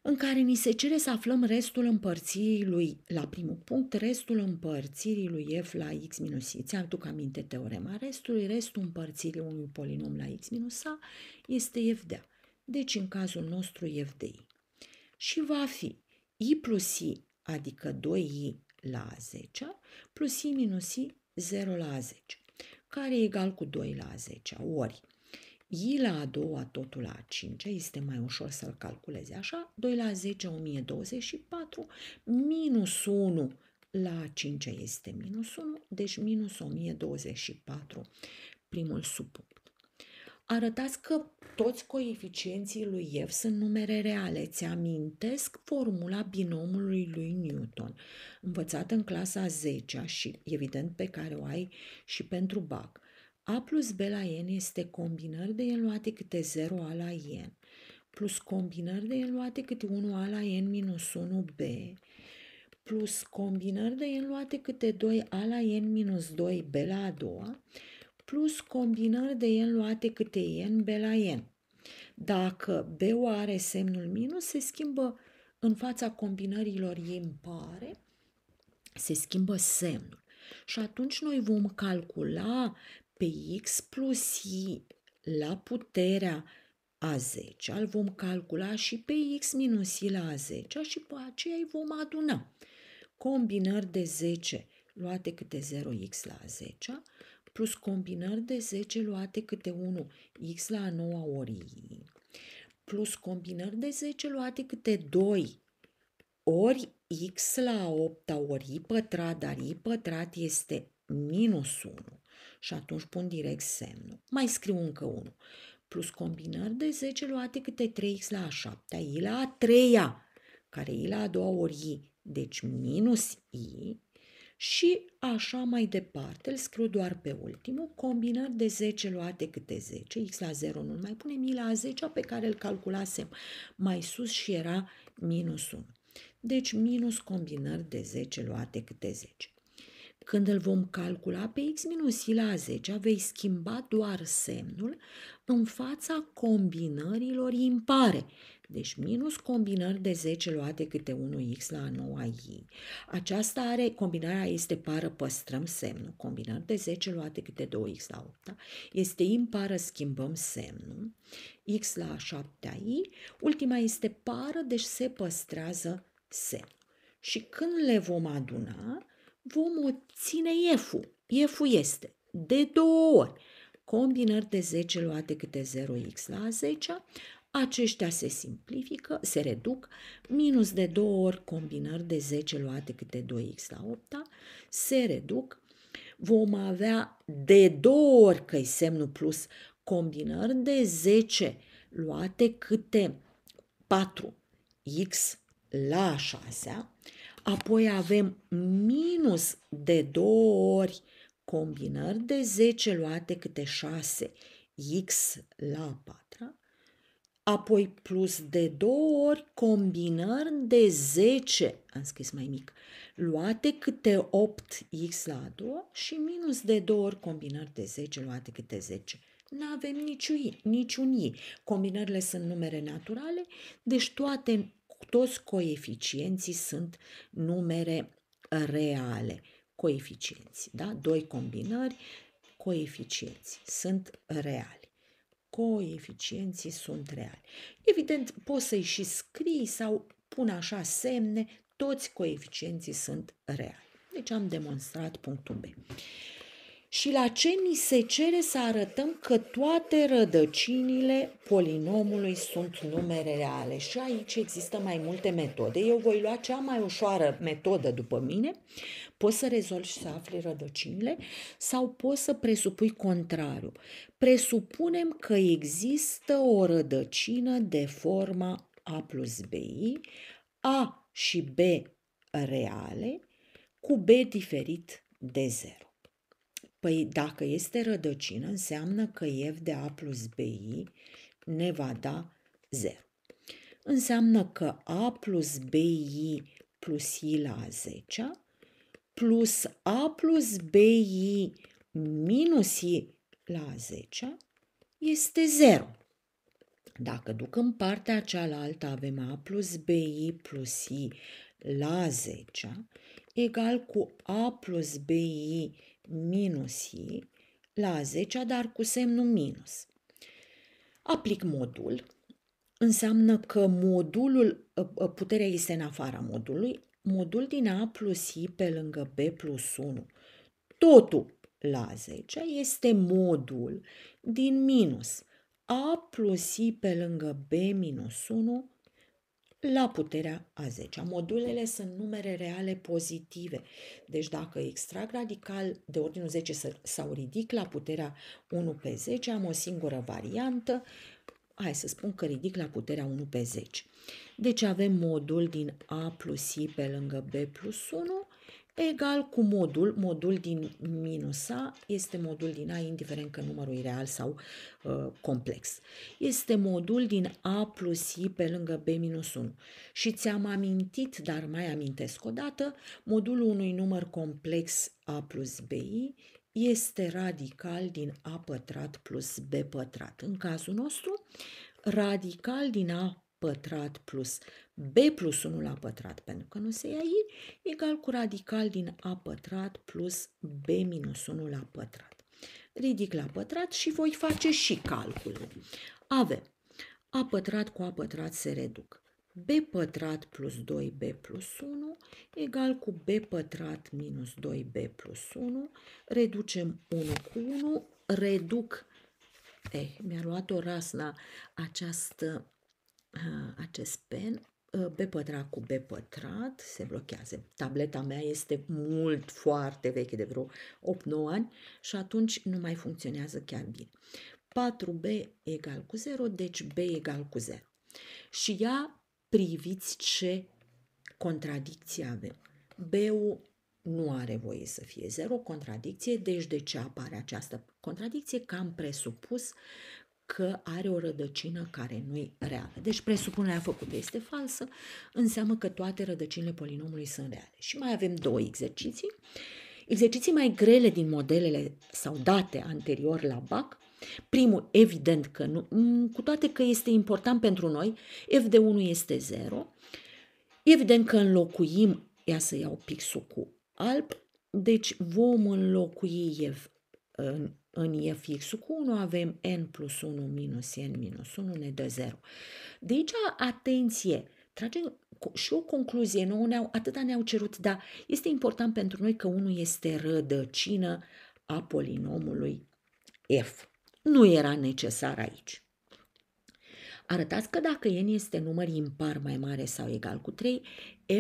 în care ni se cere să aflăm restul împărțirii lui, la primul punct, restul împărțirii lui f la x minus i. Ți-aduc aminte teorema restului, restul împărțirii unui polinom la x minus a este f de a deci în cazul nostru f de i. Și va fi i plus i, adică 2i la a 10, plus i minus i, 0 la a 10, care e egal cu 2 la a 10, ori i la a doua, totul la a 5, este mai ușor să-l calculezi așa, 2 la 10, 1024, minus 1 la a 5 este minus 1, deci minus 1024, primul subpunct arătați că toți coeficienții lui F sunt numere reale. Ți amintesc formula binomului lui Newton, învățată în clasa 10 și evident pe care o ai și pentru BAC. A plus B la N este combinări de N luate câte 0 A la N plus combinări de N luate câte 1 A la N minus 1 B plus combinări de N luate câte 2 A la N minus 2 B la a doua plus combinări de n luate câte n, b la n. Dacă b are semnul minus, se schimbă în fața combinărilor impare se schimbă semnul. Și atunci noi vom calcula pe x plus y la puterea a 10, îl vom calcula și pe x minus y la a 10 și pe aceea îi vom aduna. Combinări de 10 luate câte 0x la a 10 plus combinări de 10 luate câte 1 x la a 9 ori y plus combinări de 10 luate câte 2 ori x la 8 ori y pătrat, dar y pătrat este minus 1 și atunci pun direct semnul. Mai scriu încă 1 plus combinări de 10 luate câte 3x la a 7 y la a 3 care e la a doua ori y, deci minus i și așa mai departe, îl scriu doar pe ultimul, combinări de 10 luate câte 10, x la 0 nu mai punem i la 10 pe care îl calculasem mai sus și era minus 1. Deci minus combinări de 10 luate câte 10. Când îl vom calcula pe x minus y la 10, vei schimba doar semnul în fața combinărilor impare. Deci minus combinări de 10 luate câte 1x la 9y. Aceasta are, combinarea este pară, păstrăm semnul. Combinări de 10 luate câte 2x la 8 este impară, schimbăm semnul. x la 7y. Ultima este pară, deci se păstrează semnul. Și când le vom aduna, vom obține F-ul. F-ul este de două ori. Combinări de 10 luate câte 0x la 10, aceștia se simplifică, se reduc, minus de două ori combinări de 10 luate câte 2x la 8, se reduc, vom avea de două ori, că semnul plus, combinări de 10 luate câte 4x la 6, apoi avem minus de două ori combinări de 10 luate câte 6 x la 4, apoi plus de două ori combinări de 10, am scris mai mic, luate câte 8 x la 2 și minus de două ori combinări de 10 luate câte 10. Nu avem niciun, niciun i. Combinările sunt numere naturale, deci toate toți coeficienții sunt numere reale. Coeficienți, da? Doi combinări, coeficienți sunt reali. Coeficienții sunt reali. Evident, poți să-i și scrii sau pun așa semne, toți coeficienții sunt reali. Deci am demonstrat punctul B și la ce ni se cere să arătăm că toate rădăcinile polinomului sunt numere reale. Și aici există mai multe metode. Eu voi lua cea mai ușoară metodă după mine. Poți să rezolvi și să afli rădăcinile sau poți să presupui contrariu. Presupunem că există o rădăcină de forma A plus BI, A și B reale, cu B diferit de 0. Păi dacă este rădăcină, înseamnă că f de a plus bi ne va da 0. Înseamnă că a plus bi plus i la 10 plus a plus bi minus i la 10 este 0. Dacă duc în partea cealaltă avem a plus bi plus i la 10 egal cu a plus bi minus i la 10, dar cu semnul minus. Aplic modul. Înseamnă că modulul, ă, ă, puterea este în afara modului, modul din A plus I pe lângă B plus 1, totul la 10 este modul din minus A plus I pe lângă B minus 1 la puterea a 10. Modulele sunt numere reale pozitive. Deci dacă extrag radical de ordinul 10 sau ridic la puterea 1 pe 10, am o singură variantă. Hai să spun că ridic la puterea 1 pe 10. Deci avem modul din A plus I pe lângă B plus 1 egal cu modul, modul din minus A este modul din A, indiferent că numărul e real sau uh, complex. Este modul din A plus I pe lângă B minus 1. Și ți-am amintit, dar mai amintesc o dată, modulul unui număr complex A plus BI este radical din A pătrat plus B pătrat. În cazul nostru, radical din A pătrat plus b plus 1 la pătrat, pentru că nu se ia i, egal cu radical din a pătrat plus b minus 1 la pătrat. Ridic la pătrat și voi face și calculul. Avem a pătrat cu a pătrat se reduc b pătrat plus 2b plus 1 egal cu b pătrat minus 2b plus 1. Reducem 1 cu 1, reduc, eh, mi-a luat o rasna această, acest pen, b pătrat cu b pătrat, se blochează. Tableta mea este mult, foarte veche, de vreo 8-9 ani și atunci nu mai funcționează chiar bine. 4b egal cu 0, deci b egal cu 0. Și ea priviți ce contradicție avem. B-ul nu are voie să fie zero, contradicție, deci de ce apare această contradicție? Că am presupus că are o rădăcină care nu e reală. Deci presupunerea făcută este falsă, înseamnă că toate rădăcinile polinomului sunt reale. Și mai avem două exerciții. Exerciții mai grele din modelele sau date anterior la BAC Primul, evident că nu, mm, cu toate că este important pentru noi, f de 1 este 0, evident că înlocuim, ia să iau pixul cu alb, deci vom înlocui f în, în f cu 1 avem n plus 1 minus n minus 1 ne dă 0. De aici, atenție, tragem și o concluzie nouă, ne-au, atâta ne-au cerut, dar este important pentru noi că 1 este rădăcină a polinomului f nu era necesar aici. Arătați că dacă n este număr impar mai mare sau egal cu 3,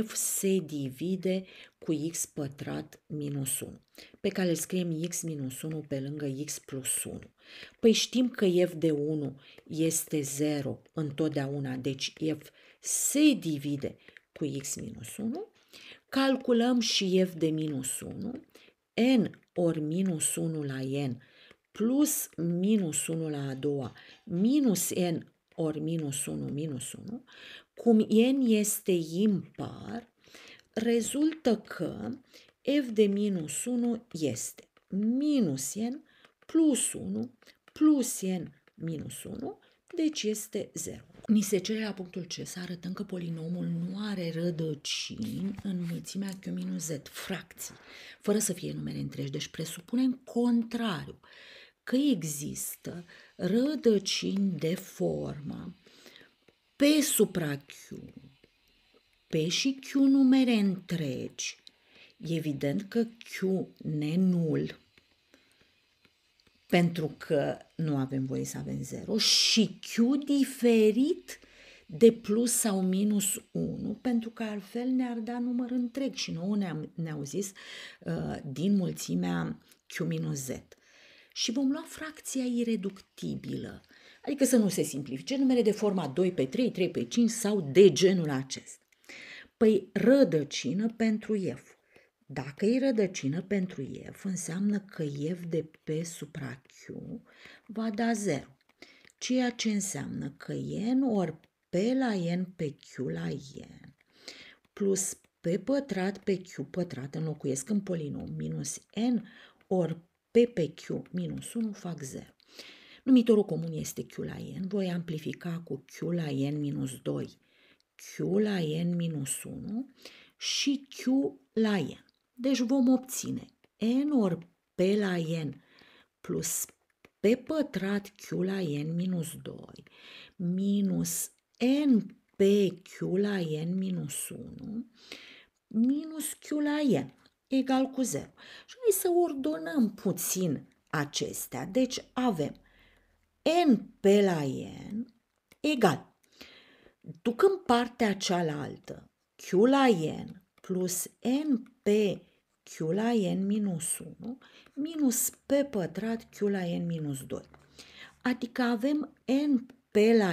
f se divide cu x pătrat minus 1, pe care îl scriem x minus 1 pe lângă x plus 1. Păi știm că f de 1 este 0 întotdeauna, deci f se divide cu x minus 1. Calculăm și f de minus 1, n ori minus 1 la n plus minus 1 la a doua, minus n ori minus 1 minus 1, cum n este impar, rezultă că f de minus 1 este minus n plus 1 plus n minus 1, deci este 0. Ni se cere la punctul C să arătăm că polinomul nu are rădăcini în mulțimea Q minus Z, fracții, fără să fie numere întregi. Deci presupunem contrariu că există rădăcini de formă. Pe supra Q, pe și Q numere întregi, evident că Q nenul, pentru că nu avem voie să avem 0, și Q diferit de plus sau minus 1, pentru că altfel ne-ar da număr întreg. Și nouă ne-au ne zis uh, din mulțimea Q minus Z și vom lua fracția ireductibilă, adică să nu se simplifice numere de forma 2 pe 3, 3 pe 5 sau de genul acesta. Păi rădăcină pentru f. Dacă e rădăcină pentru f, înseamnă că f de p supra q va da 0, ceea ce înseamnă că n ori p la n pe q la n plus p pătrat pe q pătrat înlocuiesc în polinom minus n ori P pe Q minus 1 fac 0. Numitorul comun este Q la N. Voi amplifica cu Q la N minus 2, Q la N minus 1 și Q la N. Deci vom obține N ori P la N plus P pătrat Q la N minus 2 minus N pe Q la N minus 1 minus Q la N egal cu 0. Și hai să ordonăm puțin acestea. Deci avem n pe la n egal. Ducând partea cealaltă, q la n plus n pe q la n minus 1 minus p pătrat q la n minus 2. Adică avem n pe la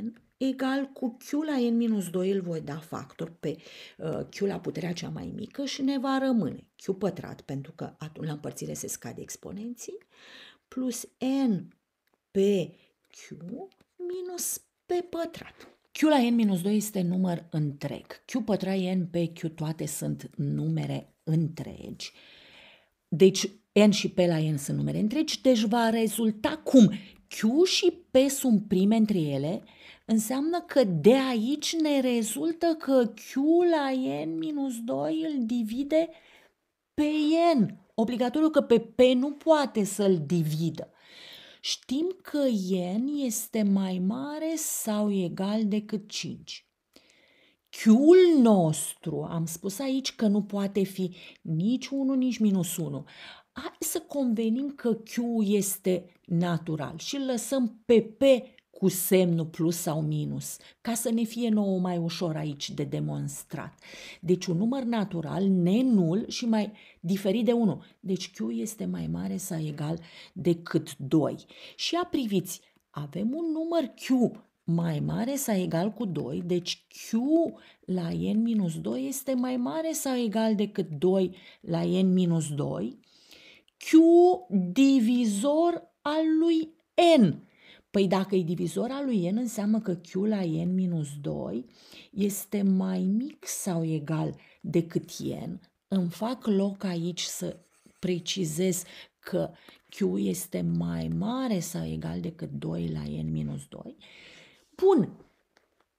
n egal cu Q la N minus 2 îl voi da factor pe uh, Q la puterea cea mai mică și ne va rămâne Q pătrat, pentru că atunci la împărțire se scade exponenții, plus N pe Q minus P pătrat. Q la N minus 2 este număr întreg. Q pătrat N pe Q toate sunt numere întregi. Deci N și P la N sunt numere întregi, deci va rezulta cum Q și P sunt prime între ele, înseamnă că de aici ne rezultă că Q la N minus 2 îl divide pe N. Obligatoriu că pe P nu poate să-l dividă. Știm că N este mai mare sau egal decât 5. Q-ul nostru, am spus aici că nu poate fi nici 1, nici minus 1. Hai să convenim că Q este natural și îl lăsăm pe P cu semnul plus sau minus, ca să ne fie nouă mai ușor aici de demonstrat. Deci un număr natural, nenul și mai diferit de 1. Deci Q este mai mare sau egal decât 2. Și a priviți, avem un număr Q mai mare sau egal cu 2, deci Q la n minus 2 este mai mare sau egal decât 2 la n minus 2, Q divizor al lui n. Păi dacă e divizor al lui n, înseamnă că Q la n minus 2 este mai mic sau egal decât n. Îmi fac loc aici să precizez că Q este mai mare sau egal decât 2 la n minus 2 Bun.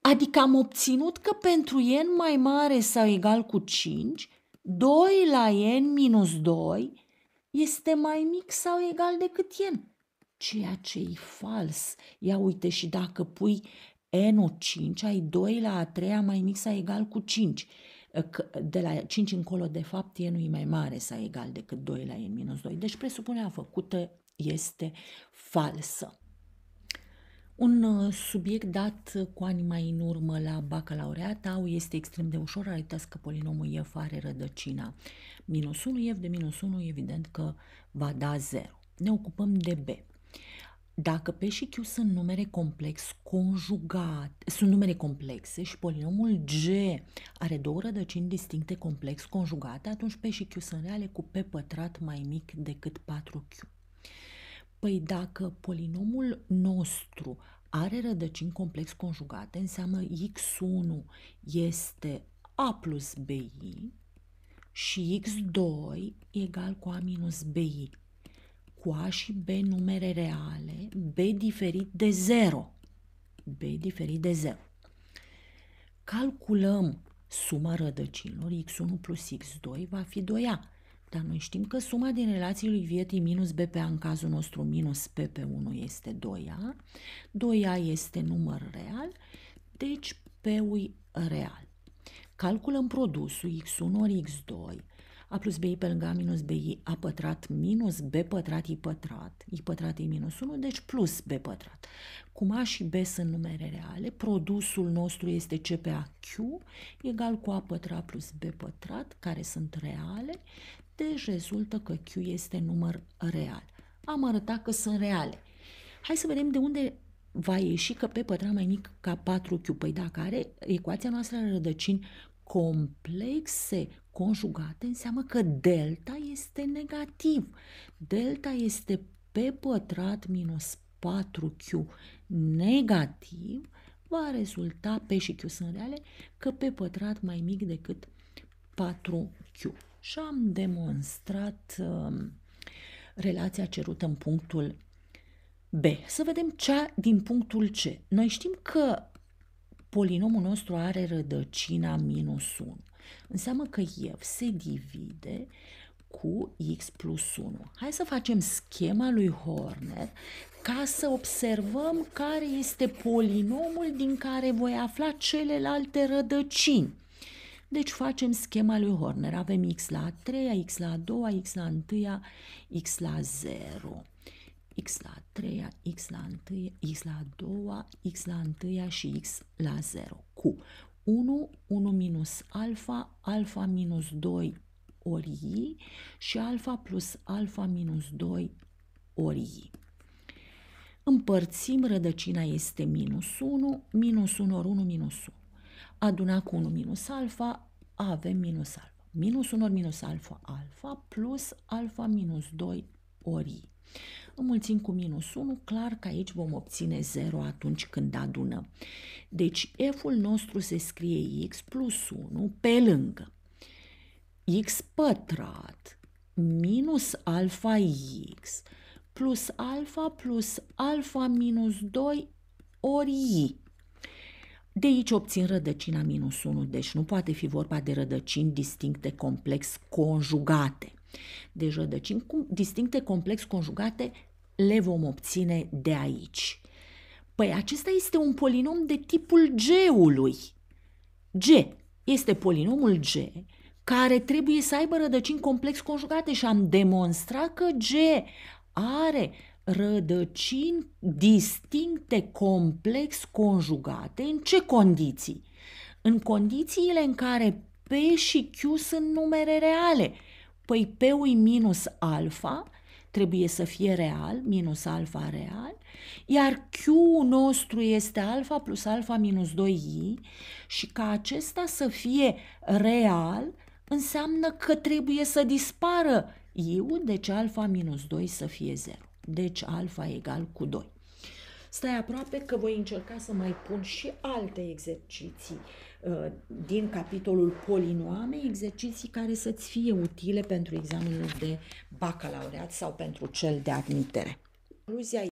Adică am obținut că pentru n mai mare sau egal cu 5, 2 la n minus 2 este mai mic sau egal decât n. Ceea ce e fals. Ia uite și dacă pui n 5, ai 2 la a treia mai mic sau egal cu 5. De la 5 încolo, de fapt, n e mai mare sau egal decât 2 la n minus 2. Deci presupunerea făcută este falsă. Un uh, subiect dat cu ani mai în urmă la bacalaureat au este extrem de ușor, arătați că polinomul f are rădăcina minus 1, f de minus 1 evident că va da 0. Ne ocupăm de b. Dacă P și Q sunt numere complex conjugate, sunt numere complexe și polinomul G are două rădăcini distincte complex conjugate, atunci P și Q sunt reale cu P pătrat mai mic decât 4Q. Păi dacă polinomul nostru are rădăcini complex conjugate, înseamnă x1 este a plus bi și x2 egal cu a minus bi. Cu a și b numere reale, b diferit de 0. b diferit de 0. Calculăm suma rădăcinilor, x1 plus x2 va fi 2a. Dar noi știm că suma din relații lui Vieti minus BPA, în cazul nostru minus PP1 este 2A, 2A este număr real, deci P-ul real. Calculăm produsul x1 ori x2, a plus bi pe lângă a minus bi a pătrat minus b pătrat i pătrat, i pătrat e minus 1, deci plus b pătrat. Cum a și b sunt numere reale, produsul nostru este c pe a q egal cu a pătrat plus b pătrat, care sunt reale, deci rezultă că Q este număr real. Am arătat că sunt reale. Hai să vedem de unde va ieși că P pătrat mai mic ca 4Q. Păi dacă are ecuația noastră are rădăcini complexe conjugate, înseamnă că delta este negativ. Delta este P pătrat minus 4Q negativ, va rezulta P și Q sunt reale, că P pătrat mai mic decât 4Q și am demonstrat uh, relația cerută în punctul B. Să vedem cea din punctul C. Noi știm că polinomul nostru are rădăcina minus 1. Înseamnă că f se divide cu x plus 1. Hai să facem schema lui Horner ca să observăm care este polinomul din care voi afla celelalte rădăcini. Deci facem schema lui Horner. Avem x la 3, x la 2, x la 1, x la 0. X la 3, x la 1, x la 2, x la 1 și x la 0. Cu 1, 1 minus alfa, alfa minus 2 ori i și alfa plus alfa minus 2 ori i. Împărțim, rădăcina este minus 1, minus 1 ori 1, minus 1 aduna cu 1 minus alfa, avem minus alfa. Minus 1 ori minus alfa, alfa, plus alfa minus 2 ori Înmulțim cu minus 1, clar că aici vom obține 0 atunci când adunăm. Deci f-ul nostru se scrie x plus 1 pe lângă x pătrat minus alfa x plus alfa plus alfa minus 2 ori i. De aici obțin rădăcina minus 1, deci nu poate fi vorba de rădăcini distincte complex conjugate. Deci rădăcini distincte complex conjugate le vom obține de aici. Păi acesta este un polinom de tipul G-ului. G este polinomul G care trebuie să aibă rădăcini complex conjugate și am demonstrat că G are rădăcini distincte complex conjugate în ce condiții? În condițiile în care P și Q sunt numere reale. Păi P-ul minus alfa trebuie să fie real, minus alfa real, iar Q nostru este alfa plus alfa minus 2i și ca acesta să fie real înseamnă că trebuie să dispară i deci alfa minus 2 să fie 0. Deci alfa egal cu 2. Stai aproape că voi încerca să mai pun și alte exerciții uh, din capitolul polinoame, exerciții care să-ți fie utile pentru examenul de bacalaureat sau pentru cel de admitere. Concluzia